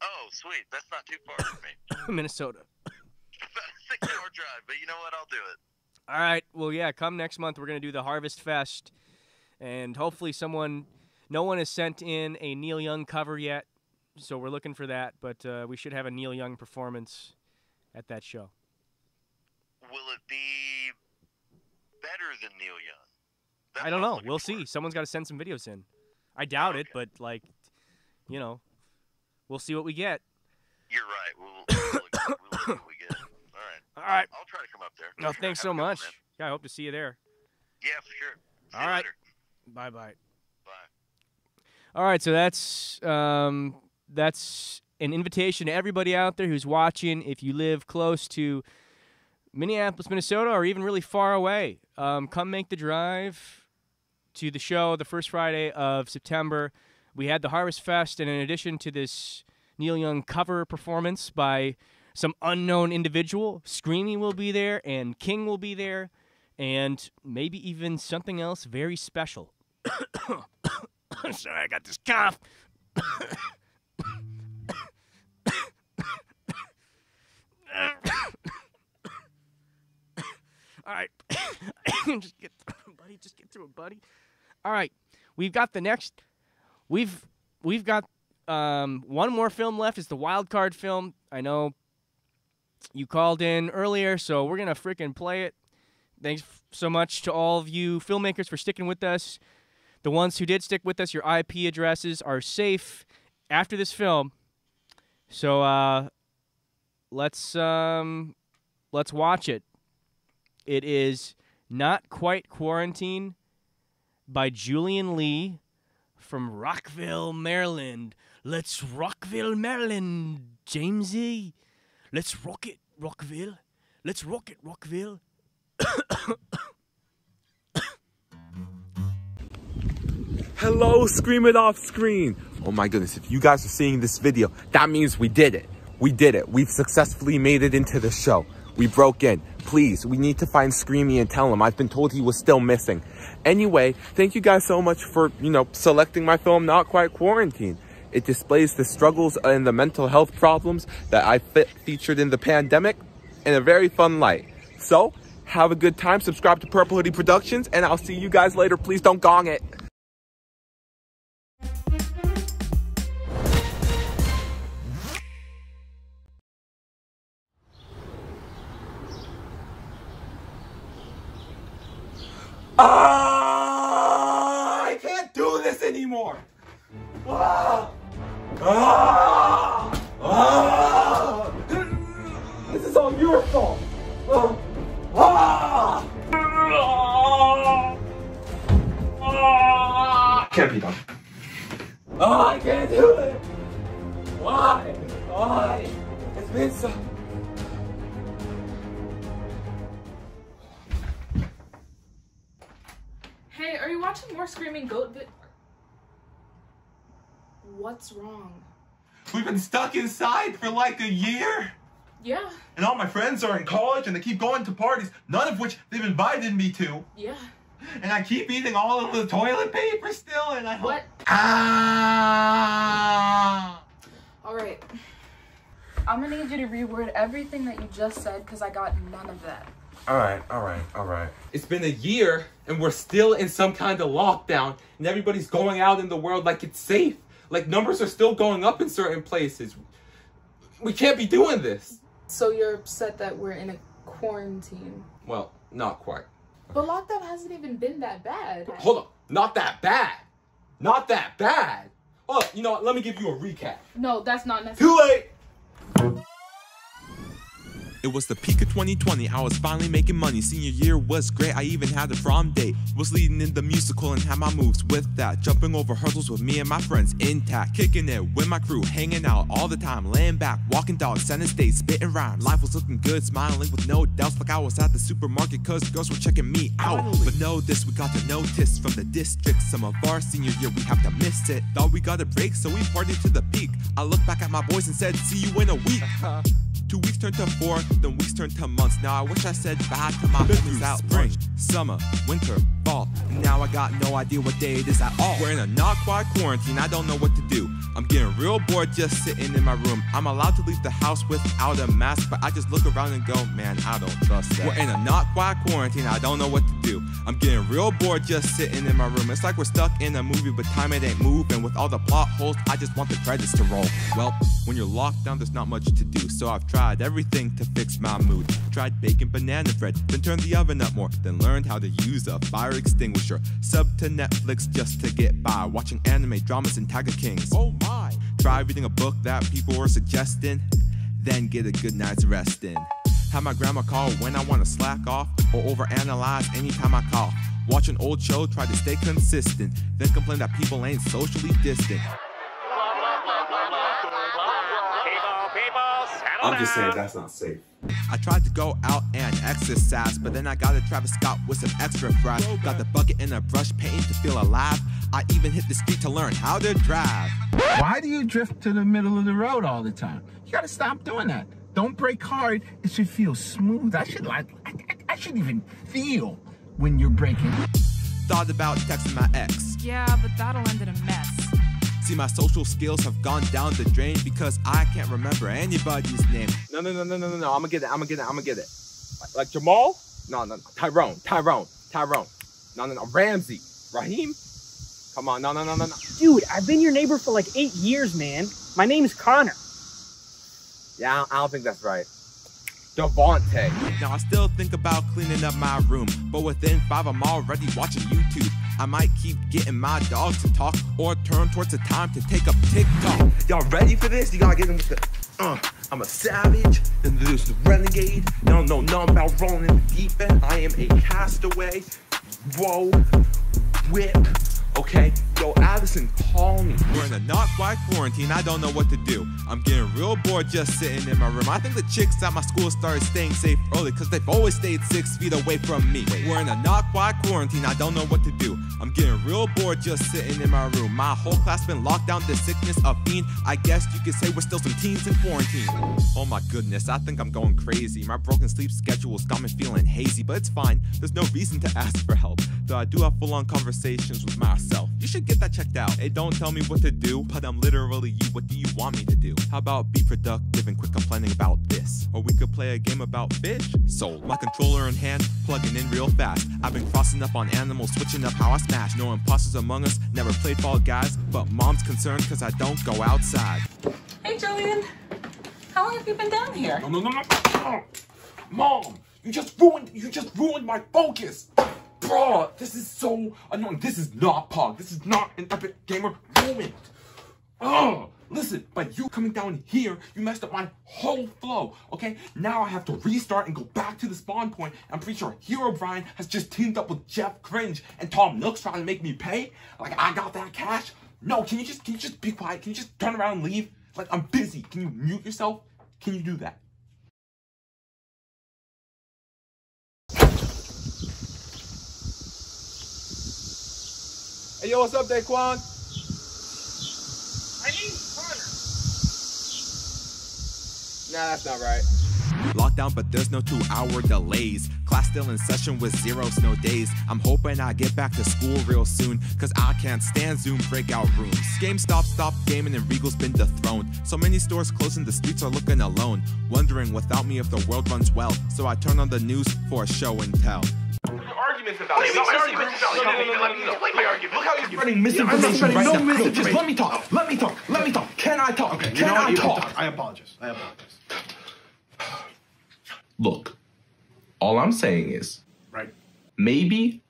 Oh, sweet. That's not too far from me. Minnesota. Six-hour drive, but you know what? I'll do it. All right. Well, yeah. Come next month. We're gonna do the Harvest Fest, and hopefully someone, no one has sent in a Neil Young cover yet, so we're looking for that. But uh, we should have a Neil Young performance at that show. Will it be better than Neil Young? I don't know. We'll see. Someone's got to send some videos in. I doubt it, but like, you know, we'll see what we get. You're right. We'll, we'll, we'll, we'll see what we get. All right. All right. I'll, I'll try to come up there. No, thanks so a good one, much. man. Yeah, I hope to see you there. Yeah, for sure. See All you right. later. Bye bye. Bye. All right, so that's um, that's an invitation to everybody out there who's watching. If you live close to Minneapolis, Minnesota, or even really far away, um, come make the drive to the show the first Friday of September. We had the Harvest Fest, and in addition to this Neil Young cover performance by some unknown individual, Screamy will be there, and King will be there, and maybe even something else very special. Sorry, I got this cough. All right. just get through, buddy. Just get through it, buddy. All right. We've got the next. We've we've got um, one more film left. It's the wild card film. I know you called in earlier, so we're gonna freaking play it. Thanks so much to all of you filmmakers for sticking with us. The ones who did stick with us, your IP addresses are safe after this film. So uh, let's um, let's watch it. It is not quite quarantine by Julian Lee from Rockville, Maryland. Let's Rockville, Maryland, Jamesy. Let's rock it, Rockville. Let's rock it, Rockville. Hello, Scream It Off Screen. Oh my goodness, if you guys are seeing this video, that means we did it. We did it. We've successfully made it into the show. We broke in. Please, we need to find Screamy and tell him. I've been told he was still missing. Anyway, thank you guys so much for, you know, selecting my film, Not Quite Quarantine. It displays the struggles and the mental health problems that I fe- featured in the pandemic in a very fun light. So, have a good time. Subscribe to Purple Hoodie Productions, and I'll see you guys later. Please don't gong it. Ah, I can't do this anymore. Ah, ah, ah. This is all your fault. Ah, ah, ah. Can't be done. Oh, I can't do it. Why? Why? It's been so. Watching more Screaming Goat vid- What's wrong? We've been stuck inside for like a year. Yeah, And all my friends are in college and they keep going to parties, none of which they've invited me to. yeah. And I keep eating all of the toilet paper still, and I hope. What? Ah! Alright. I'm gonna need you to reword everything that you just said because I got none of that. All right, all right, all right. It's been a year, and we're still in some kind of lockdown, and everybody's going out in the world like it's safe. Like numbers are still going up in certain places. We can't be doing this. So you're upset that we're in a quarantine. Well, not quite. But lockdown hasn't even been that bad. Hold on, not that bad. Not that bad. Oh, you know what? Let me give you a recap. No, that's not necessary. Too late. It was the peak of 2020, I was finally making money. Senior year was great, I even had a prom date. Was leading in the musical and had my moves with that. Jumping over hurdles with me and my friends intact. Kicking it with my crew, hanging out all the time. Laying back, walking dogs, sending states, spitting rhymes. Life was looking good, smiling with no doubts. Like I was at the supermarket, cause girls were checking me out. But know this, we got the notice from the district. Some of our senior year, we have to miss it. Thought we got a break, so we partied to the peak. I looked back at my boys and said, see you in a week. Uh-huh. Two weeks turned to four, then weeks turned to months. Now I wish I said bye to my homies out spring, summer, winter, fall. Now I got no idea what day it is at all. We're in a not quite quarantine, I don't know what to do. I'm getting real bored just sitting in my room. I'm allowed to leave the house without a mask, but I just look around and go, man, I don't trust that. We're in a not quite quarantine, I don't know what to do. I'm getting real bored just sitting in my room. It's like we're stuck in a movie, but time it ain't moving. With all the plot holes, I just want the credits to roll. Well, when you're locked down, there's not much to do, so I've tried everything to fix my mood. Tried baking banana bread, then turned the oven up more, then learned how to use a fire extinguisher. Sub to Netflix just to get by, watching anime, dramas, and Tiger Kings. Oh my! Try reading a book that people were suggesting, then get a good night's rest in. Have my grandma call when I want to slack off, or overanalyze anytime I call. Watch an old show, try to stay consistent, then complain that people ain't socially distant. I'm just saying that's not safe. I tried to go out and exercise, but then I got a Travis Scott with some extra fries. Got the bucket and a brush painting to feel alive. I even hit the street to learn how to drive. Why do you drift to the middle of the road all the time? You gotta stop doing that. Don't brake hard. It should feel smooth. I should like, I, I, I should even feel when you're braking. Thought about texting my ex. Yeah, but that'll end in a mess. See, my social skills have gone down the drain because I can't remember anybody's name. No, no, no, no, no, no, no. I'm gonna get it. I'm gonna get it. I'm gonna get it. Like, like Jamal? No, no, no. Tyrone. Tyrone. Tyrone. No, no, no. Ramsey. Raheem? Come on. No, no, no, no, no. Dude, I've been your neighbor for like eight years, man. My name's Connor. Yeah, I don't think that's right. Devontae. Now I still think about cleaning up my room, but within five I'm already watching YouTube. I might keep getting my dogs to talk or turn towards the time to take up TikTok. Y'all ready for this? You gotta get into the uh, I'm a savage, then there's the renegade. Y'all know nothing about rolling in the deep end. I am a castaway. Whoa, whip. Okay, yo, Addison, call me. We're in a not quite quarantine. I don't know what to do. I'm getting real bored just sitting in my room. I think the chicks at my school started staying safe early because they've always stayed six feet away from me. We're in a not quite quarantine. I don't know what to do. I'm getting real bored just sitting in my room. My whole class been locked down. The sickness of fiend. I guess you could say we're still some teens in quarantine. Oh my goodness, I think I'm going crazy. My broken sleep schedule's got me feeling hazy, but it's fine. There's no reason to ask for help. Though I do have full-on conversations with myself. You should get that checked out. It don't tell me what to do, but I'm literally you. What do you want me to do? How about be productive and quit complaining about this? Or we could play a game about fish? Sold. My controller in hand, plugging in real fast. I've been crossing up on animals, switching up how I smash. No imposters among us, never played Fall Guys, but mom's concerned cause I don't go outside. Hey, Julian. How long have you been down here? No, no, no, no. Mom, you just ruined, you just ruined my focus. Bro, this is so annoying. This is not Pog. This is not an epic gamer moment. Oh, listen, by you coming down here, you messed up my whole flow, okay? Now I have to restart and go back to the spawn point. I'm pretty sure Herobrine has just teamed up with Jeff Cringe and Tom Nook's trying to make me pay. Like, I got that cash. No, can you just, can you just be quiet? Can you just turn around and leave? Like, I'm busy. Can you mute yourself? Can you do that? Hey, yo, what's up, Daquan? My name's Connor. Nah, that's not right. Lockdown, but there's no two hour delays. Class still in session with zero snow days. I'm hoping I get back to school real soon, cause I can't stand Zoom breakout rooms. GameStop stopped gaming and Regal's been dethroned. So many stores closing, the streets are looking alone. Wondering without me if the world runs well. So I turn on the news for a show and tell. Arguments about it. Arguments about it. Look how you're spreading I'm not spreading no now. misinformation. Just let me talk. Let me talk. Let me talk. Can I talk? Can? I talk? talk. I apologize. I apologize. Look, all I'm saying is, Right. maybe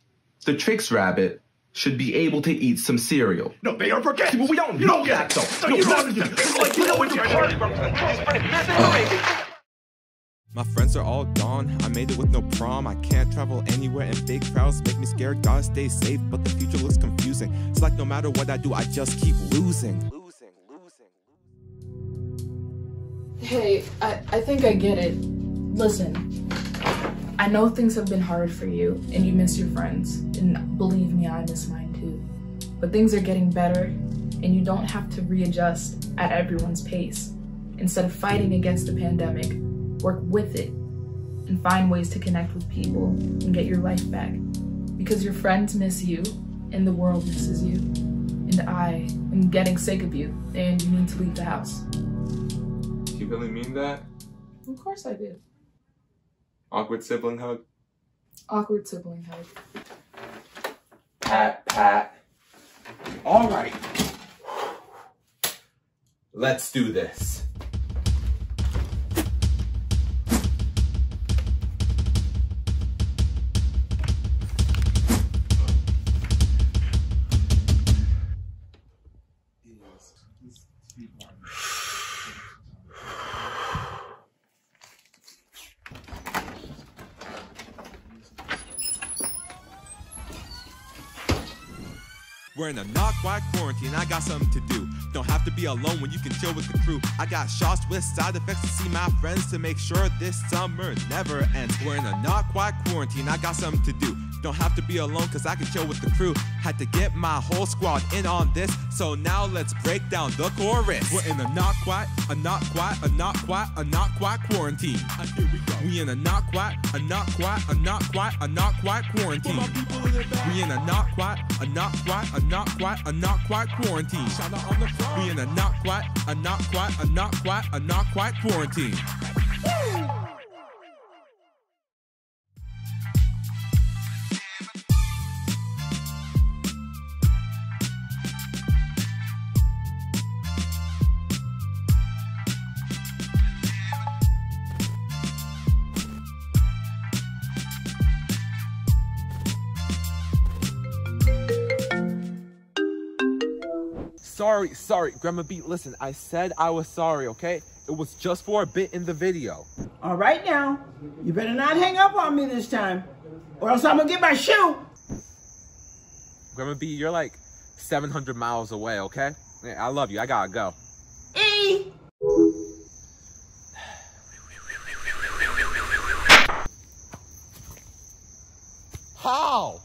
the Trix Rabbit should be able to eat some cereal. No, they are forgetting. But we don't You know don't that, get it. though. No, you No, don't. no, It's like you know what you're You're spreading misinformation. My friends are all gone. I made it with no prom. I can't travel anywhere, and big crowds make me scared. Gotta stay safe, but the future looks confusing. It's like no matter what I do, I just keep losing. Losing, losing. Hey, I, I think I get it. Listen, I know things have been hard for you and you miss your friends. And believe me, I miss mine too. But things are getting better and you don't have to readjust at everyone's pace. Instead of fighting against the pandemic, work with it and find ways to connect with people and get your life back. Because your friends miss you and the world misses you. And I am getting sick of you and you need to leave the house. Do you really mean that? Of course I do. Awkward sibling hug? Awkward sibling hug. Pat, pat. All right. Let's do this. We're in a not quite quarantine, I got something to do. Don't have to be alone when you can chill with the crew. I got shots with side effects to see my friends to make sure this summer never ends. We're in a not quite quarantine, I got something to do. Don't have to be alone cause I can chill with the crew. Had to get my whole squad in on this, so now let's break down the chorus. We're in a not quite, a not quite, a not quite, a not quite quarantine. And here we go. We in a not quite, a not quite, a not quite, a not quite quarantine. We in a not quite, a not quite, a not quite, a not quite quarantine. We in a not quite, a not quite, a not quite, a not quite quarantine. Sorry, sorry, Grandma B, listen, I said I was sorry, okay? It was just for a bit in the video. All right now, you better not hang up on me this time, or else I'm gonna get my shoe. Grandma B, you're like 700 miles away, okay? I love you, I gotta go. E. How?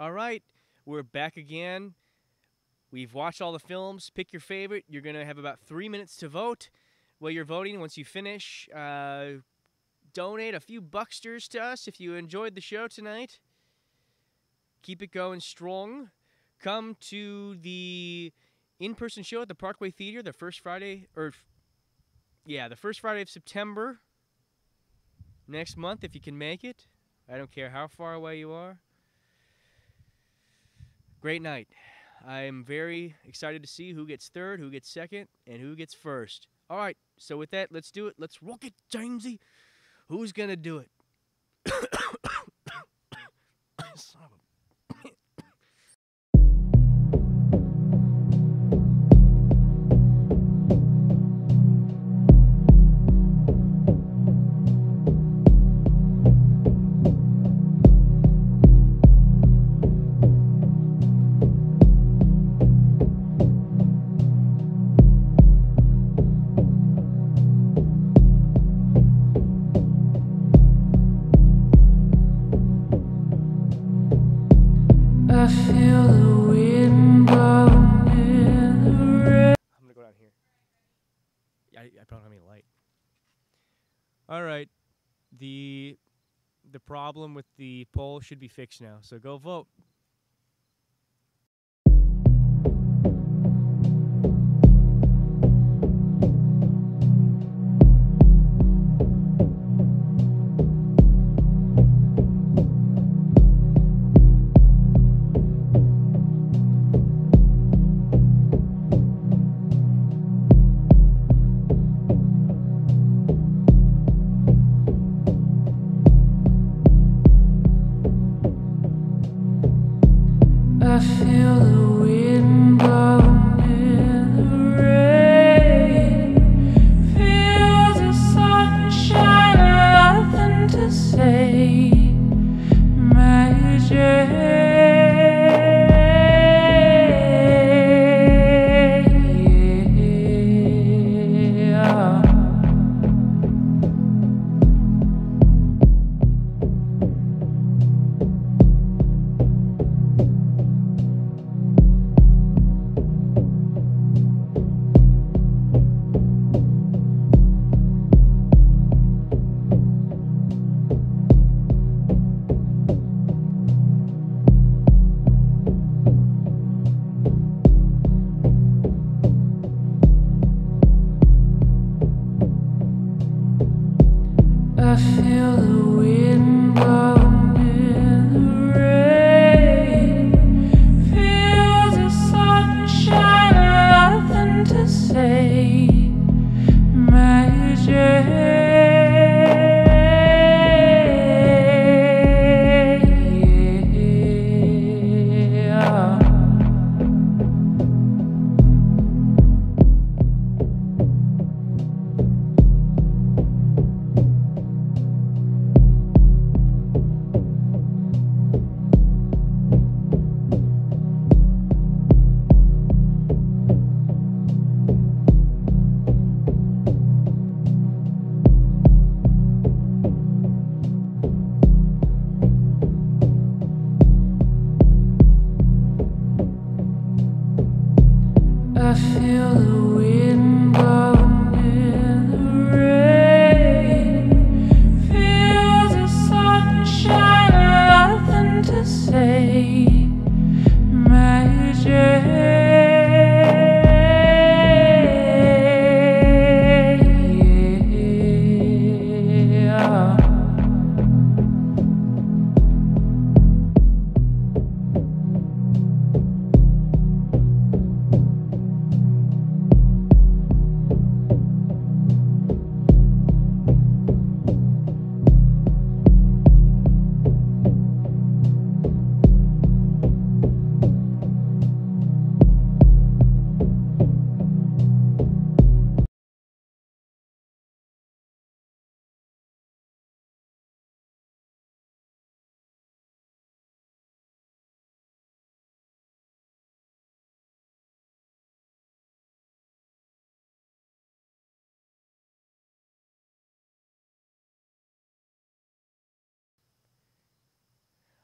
All right, we're back again. We've watched all the films. Pick your favorite. You're going to have about three minutes to vote. While you're voting, once you finish, uh, donate a few bucksters to us if you enjoyed the show tonight. Keep it going strong. Come to the in person show at the Parkway Theater the first Friday, or yeah, the first Friday of September next month if you can make it. I don't care how far away you are. Great night. I am very excited to see who gets third, who gets second, and who gets first. All right, so with that, let's do it. Let's rock it, Jamesy. Who's gonna do it? Son of a- I'm gonna go down here. I, I don't have any light. All right, the the problem with the poll should be fixed now. So go vote.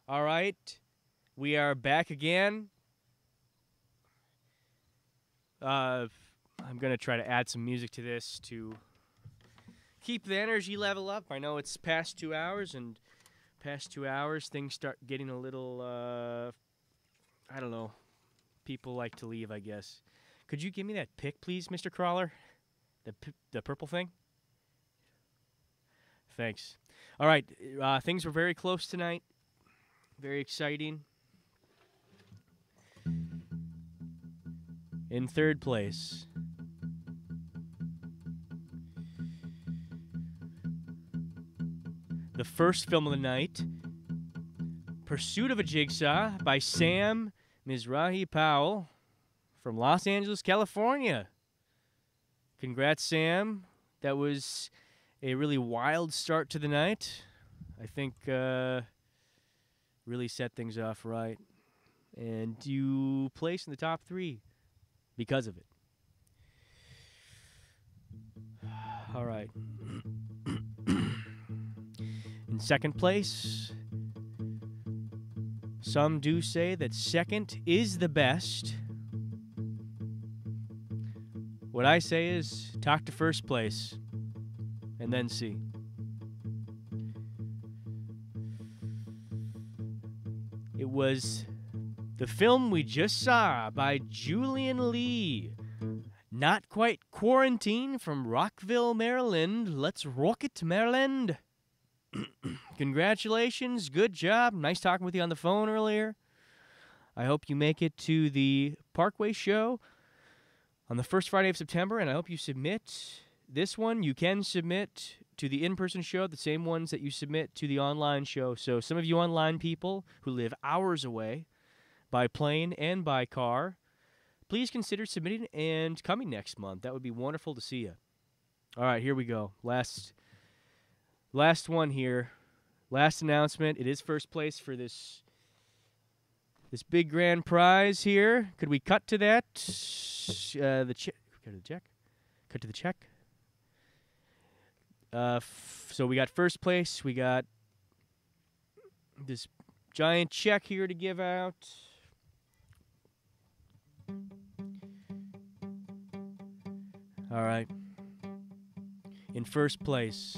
All right, we are back again. Uh, I'm gonna try to add some music to this to keep the energy level up. I know it's past two hours, and past two hours things start getting a little. Uh, I don't know. People like to leave, I guess. Could you give me that pick, please, Mr. Crawler? The the purple thing. Thanks. All right, uh, things were very close tonight. Very exciting. In third place, the first film of the night, Pursuit of a Jigsaw by Sam Mizrahi Powell from Los Angeles, California. Congrats, Sam. That was a really wild start to the night. I think uh, really set things off right. And you place in the top three because of it. All right. in second place, some do say that second is the best. What I say is talk to first place and then see. Was the film we just saw by Julian Lee. Not quite quarantine from Rockville, Maryland. Let's rock it, Maryland. Congratulations. Good job. Nice talking with you on the phone earlier. I hope you make it to the Parkway show on the first Friday of September, and I hope you submit this one. You can submit to the in person show the same ones that you submit to the online show. So, some of you online people who live hours away by plane and by car, please consider submitting and coming next month. That would be wonderful to see you. All right, here we go. Last last one here. Last announcement. It is first place for this this big grand prize here. Could we cut to that? Uh, the check. Cut to the check. Cut to the check. Uh, f- so we got first place. We got this giant check here to give out. All right. In first place,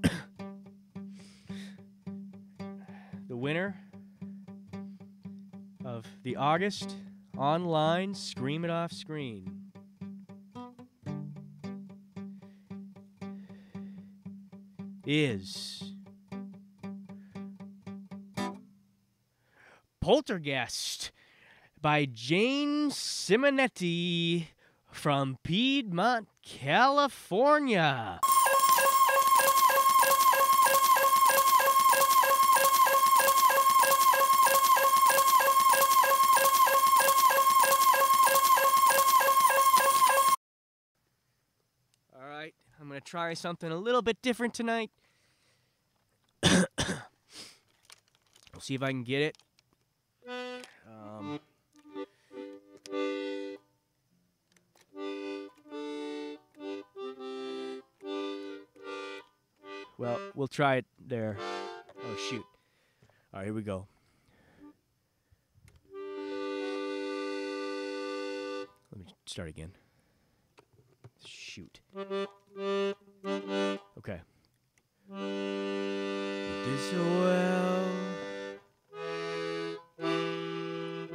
the winner of the August online Scream It Off Screen. Is Poltergeist by Jane Simonetti from Piedmont, California. Try something a little bit different tonight. we'll see if I can get it. Um, well, we'll try it there. Oh, shoot. All right, here we go. Let me start again. Shoot. Okay. You did so well.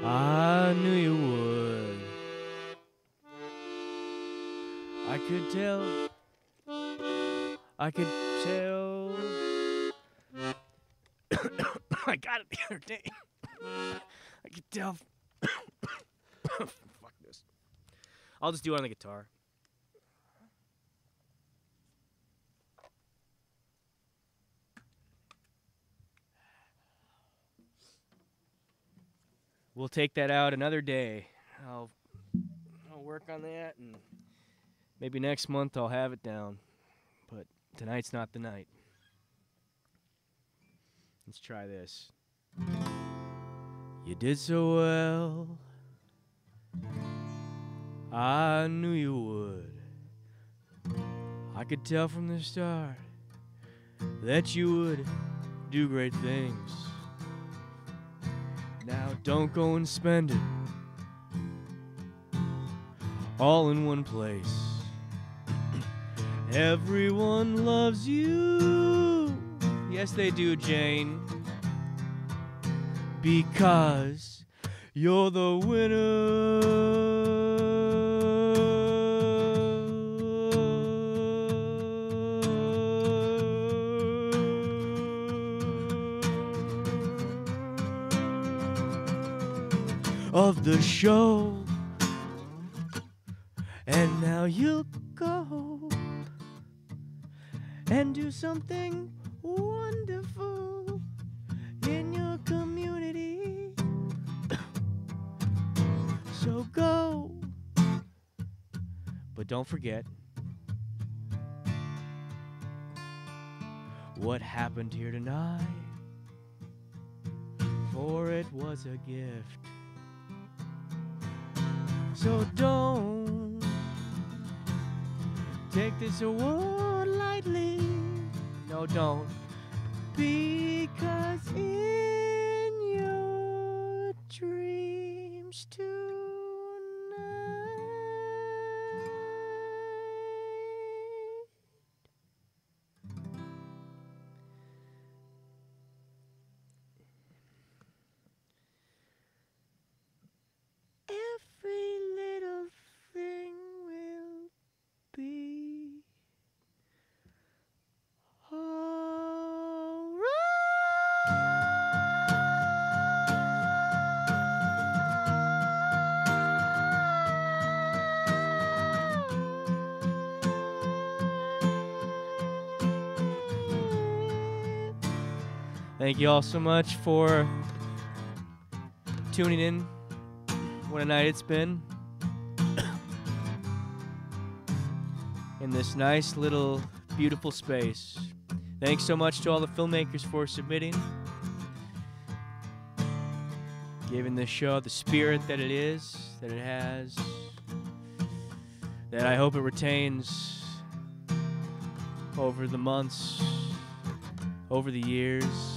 I knew you would. I could tell. I could tell. I got it the other day. I could tell. Fuck this. I'll just do it on the guitar. We'll take that out another day. I'll I'll work on that and maybe next month I'll have it down. But tonight's not the night. Let's try this. You did so well. I knew you would. I could tell from the start that you would do great things. Don't go and spend it all in one place. Everyone loves you. Yes, they do, Jane. Because you're the winner of the show. And now you'll go and do something wonderful in your community. so go. But don't forget what happened here tonight. For it was a gift. So don't take this award lightly. No, don't. Because in Thank you all so much for tuning in. What a night it's been. in this nice little beautiful space. Thanks so much to all the filmmakers for submitting. Giving this show the spirit that it is, that it has, that I hope it retains over the months, over the years,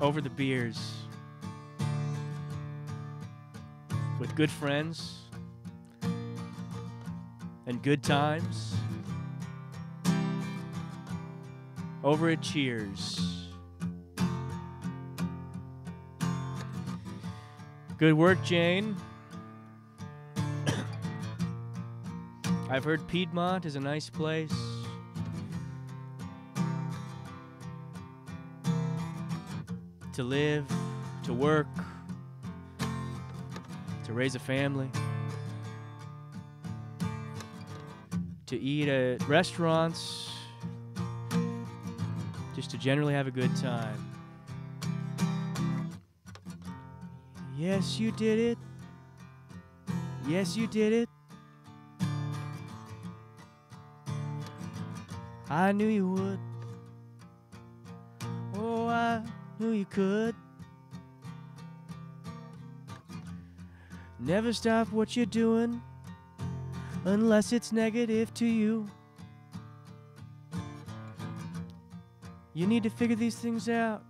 over the beers, with good friends and good times. Over at Cheers. Good work, Jane. I've heard Piedmont is a nice place. To live, to work, to raise a family, to eat at restaurants, just to generally have a good time. Yes, you did it. Yes, you did it. I knew you would. Knew you could. Never stop what you're doing unless it's negative to you. You need to figure these things out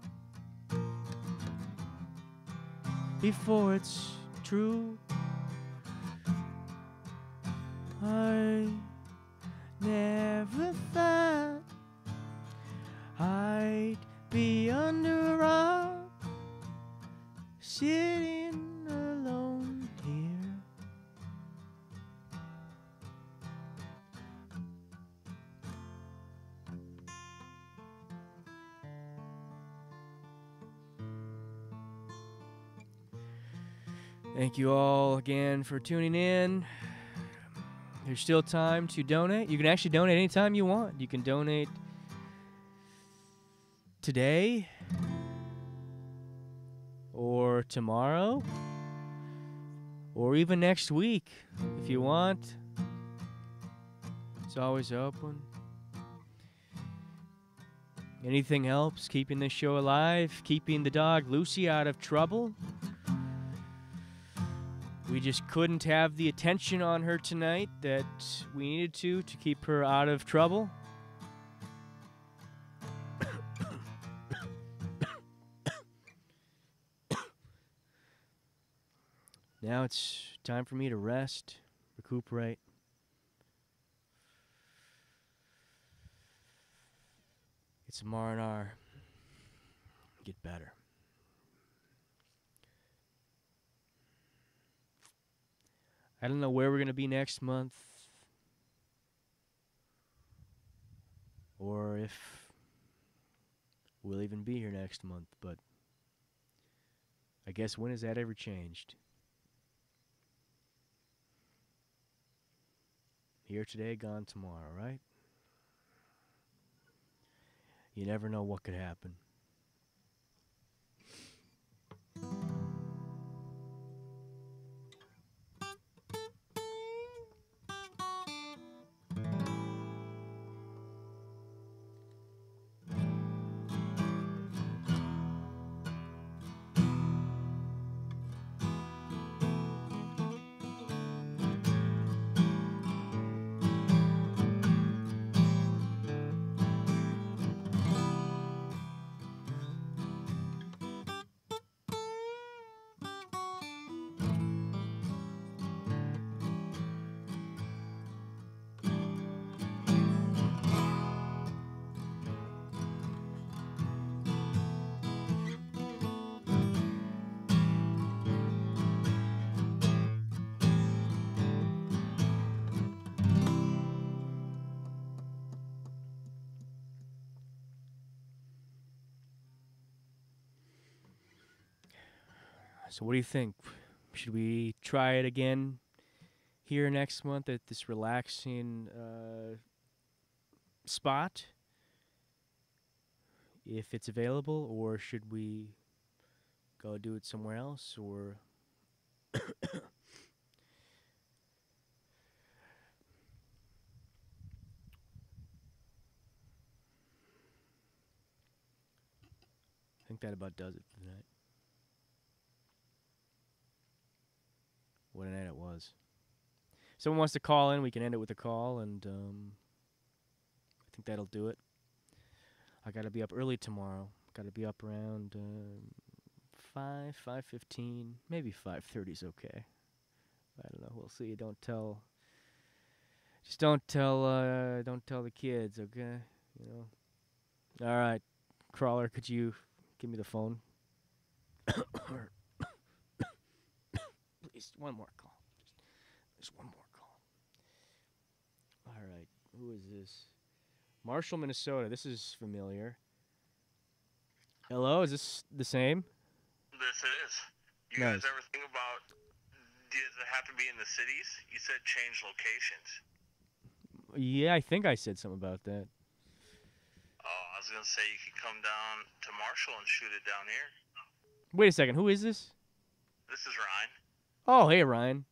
before it's true. I never thought I'd be under a rock, sitting alone here. Thank you all again for tuning in. There's still time to donate. You can actually donate anytime you want. You can donate today or tomorrow or even next week if you want. It's always open. Anything helps keeping this show alive, keeping the dog Lucy out of trouble. We just couldn't have the attention on her tonight that we needed to to keep her out of trouble. Now it's time for me to rest, recuperate. Get some R&R. Get better. I don't know where we're going to be next month or if we'll even be here next month, but I guess when has that ever changed? Here today, gone tomorrow, right? You never know what could happen. So, what do you think? Should we try it again here next month at this relaxing uh, spot? If it's available, or should we go do it somewhere else? Or. I think that about does it for tonight. What a night it was. Someone wants to call in, we can end it with a call, and um, I think that'll do it. I got to be up early tomorrow. Got to be up around um, five, five fifteen, maybe five thirty's okay. I don't know. We'll see. Don't tell. Just don't tell. Uh, don't tell the kids, okay? You know. All right, crawler. Could you give me the phone? Please, one more call. Just, just one more call. All right, who is this? Marshall, Minnesota. This is familiar. Hello, is this the same? This is. You Nice. guys ever think about? Does it have to be in the cities? You said change locations. Yeah, I think I said something about that. Oh, I was gonna say you could come down to Marshall and shoot it down here. Wait a second, who is this? This is Ryan. Oh, hey Ryan.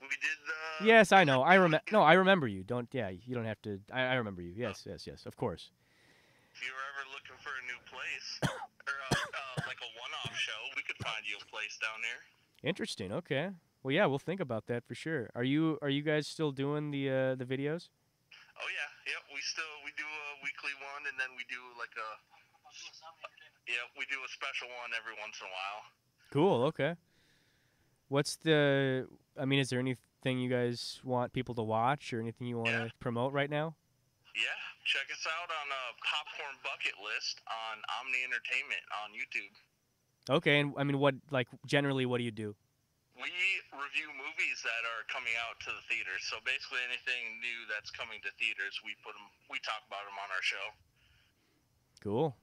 We did the. Yes, I know. I remember. No, I remember you. Don't. Yeah, you don't have to. I, I remember you. Yes, yes, yes. Of course. If you were ever looking for a new place or uh, uh, like a one-off show, we could find you a place down there. Interesting. Okay. Well, yeah, we'll think about that for sure. Are you Are you guys still doing the uh, the videos? Oh yeah, yep. We still we do a weekly one, and then we do like a. Yeah, we do a special one every once in a while. Cool. Okay. What's the? I mean, is there anything you guys want people to watch or anything you want to promote right now? Yeah, check us out on uh, Popcorn Bucket List on Omni Entertainment on YouTube. Okay. And I mean, what like generally, what do you do? We review movies that are coming out to the theaters. So basically, anything new that's coming to theaters, we put them, we talk about them on our show. Cool.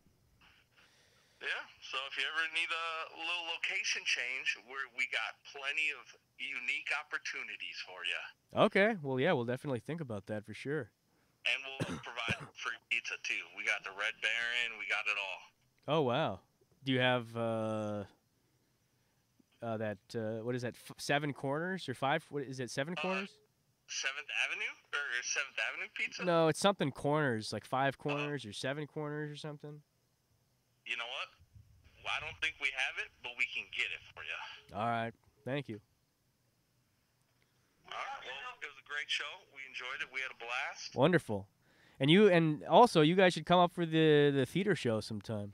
Yeah. So if you ever need a little location change, we're, we got plenty of unique opportunities for you, Okay. Well, yeah, we'll definitely think about that for sure. and we'll provide free pizza too. We got the Red Baron. We got it all. Oh wow. Do you have uh, uh that uh, what is that? F- seven corners or five? What is it? Seven corners? Seventh Avenue or Seventh Avenue Pizza? No, it's something corners, like five corners or seven corners or something. You know what? Well, I don't think we have it, but we can get it for you. All right. Thank you. All right. Well, it was a great show. We enjoyed it. We had a blast. Wonderful. And you and also you guys should come up for the the theater show sometime.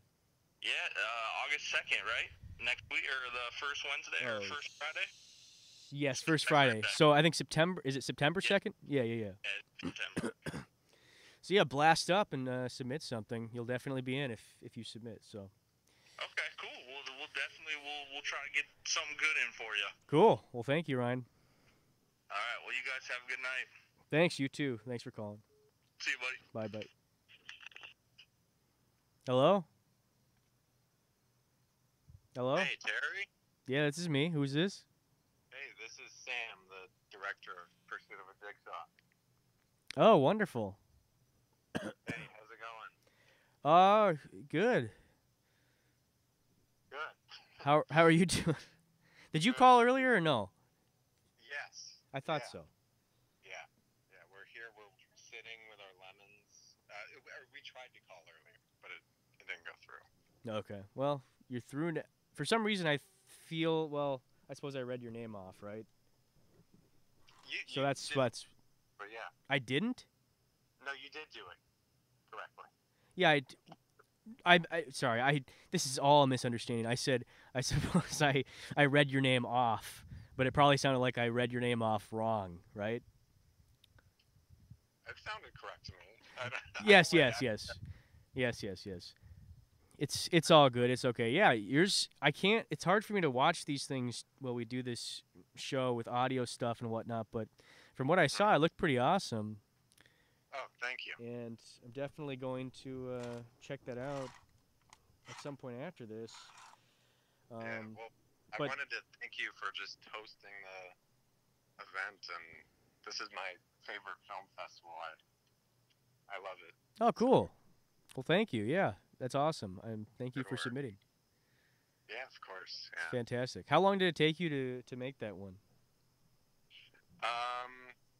Yeah, uh, August second, right? Next week or the first Wednesday or Oh, first Friday? Yes, first Friday. So I think September is it September second? Yeah, yeah, yeah. September. So yeah, blast up and uh, submit something. You'll definitely be in if if you submit. So Okay, cool. We'll, we'll definitely we'll we'll try to get something good in for you. cool. Well, thank you, Ryan. All right. Well, you guys have a good night. Thanks. You too. Thanks for calling. See you, buddy. Bye bye. Hello. Hello. Hey, Terry. Yeah, this is me. Who's this? Hey, this is Sam, the director of Pursuit of a Jigsaw. Oh, wonderful. Hey, how's it going? Oh, good. Good. How how are you doing? Did you call earlier or no? Yes. I thought Yeah. so. Yeah. Yeah, we're here. We're sitting with our lemons. Uh, it- we tried to call earlier, but it, it didn't go through. Okay. Well, you're through. n- For some reason, I feel. Well, I suppose I read your name off, right? You, So you that's did- what's. But yeah. I didn't. No, you did do it. Yeah, I, I, I- sorry. I. This is all a misunderstanding. I said. I suppose I. I read your name off, but it probably sounded like I read your name off wrong, right? It sounded correct to me. Yes, yes, yes, yes, yes, yes. It's it's all good. It's okay. Yeah, yours. I can't. It's hard for me to watch these things while we do this show with audio stuff and whatnot. But from what I saw, it looked pretty awesome, Oh, thank you. and I'm definitely going to uh, check that out at some point after this. Um, yeah, well, I but- wanted to thank you for just hosting the event, and this is my favorite film festival. I, I love it. oh, cool. Well, thank you. Yeah, that's awesome. And thank you for submitting. Yeah, of course. Yeah. Fantastic. How long did it take you to to make that one? Um,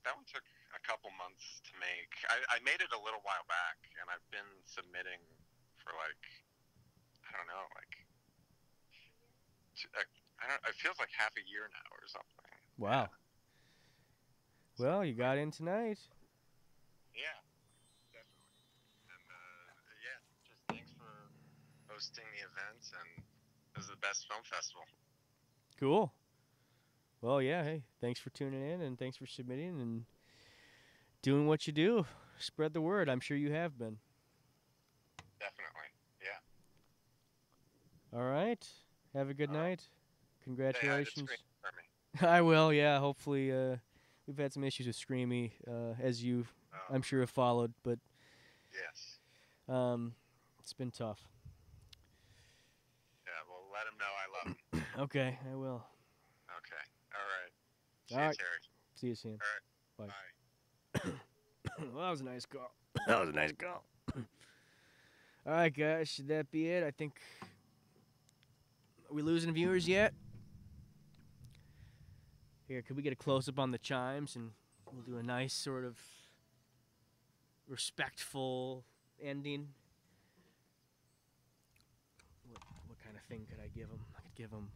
that one took a couple months to make. I, I made it a little while back, and I've been submitting for like, I don't know, like, I don't. It feels like half a year now or something. Wow. Well, you got in tonight. Yeah, definitely. And uh, yeah, just thanks for hosting the event, and this is the best film festival. Cool. Well, yeah. Hey, thanks for tuning in and thanks for submitting and doing what you do. Spread the word. I'm sure you have been. Definitely. Yeah. All right. Have a good night. Congratulations. For me. I will. Yeah. Hopefully, uh, we've had some issues with Screamy, uh, as you, I'm sure, have followed. But Yes. um, it's been tough. Yeah. Well, let him know I love him. Okay, I will. Okay. All right. See All you, right. See you soon. All right. Bye. Well, that was a nice call. That was a nice call. All right, guys, should that be it? I think. Are we losing viewers yet? Here, could we get a close up on the chimes and we'll do a nice sort of respectful ending? What, what kind of thing could I give them? I could give them.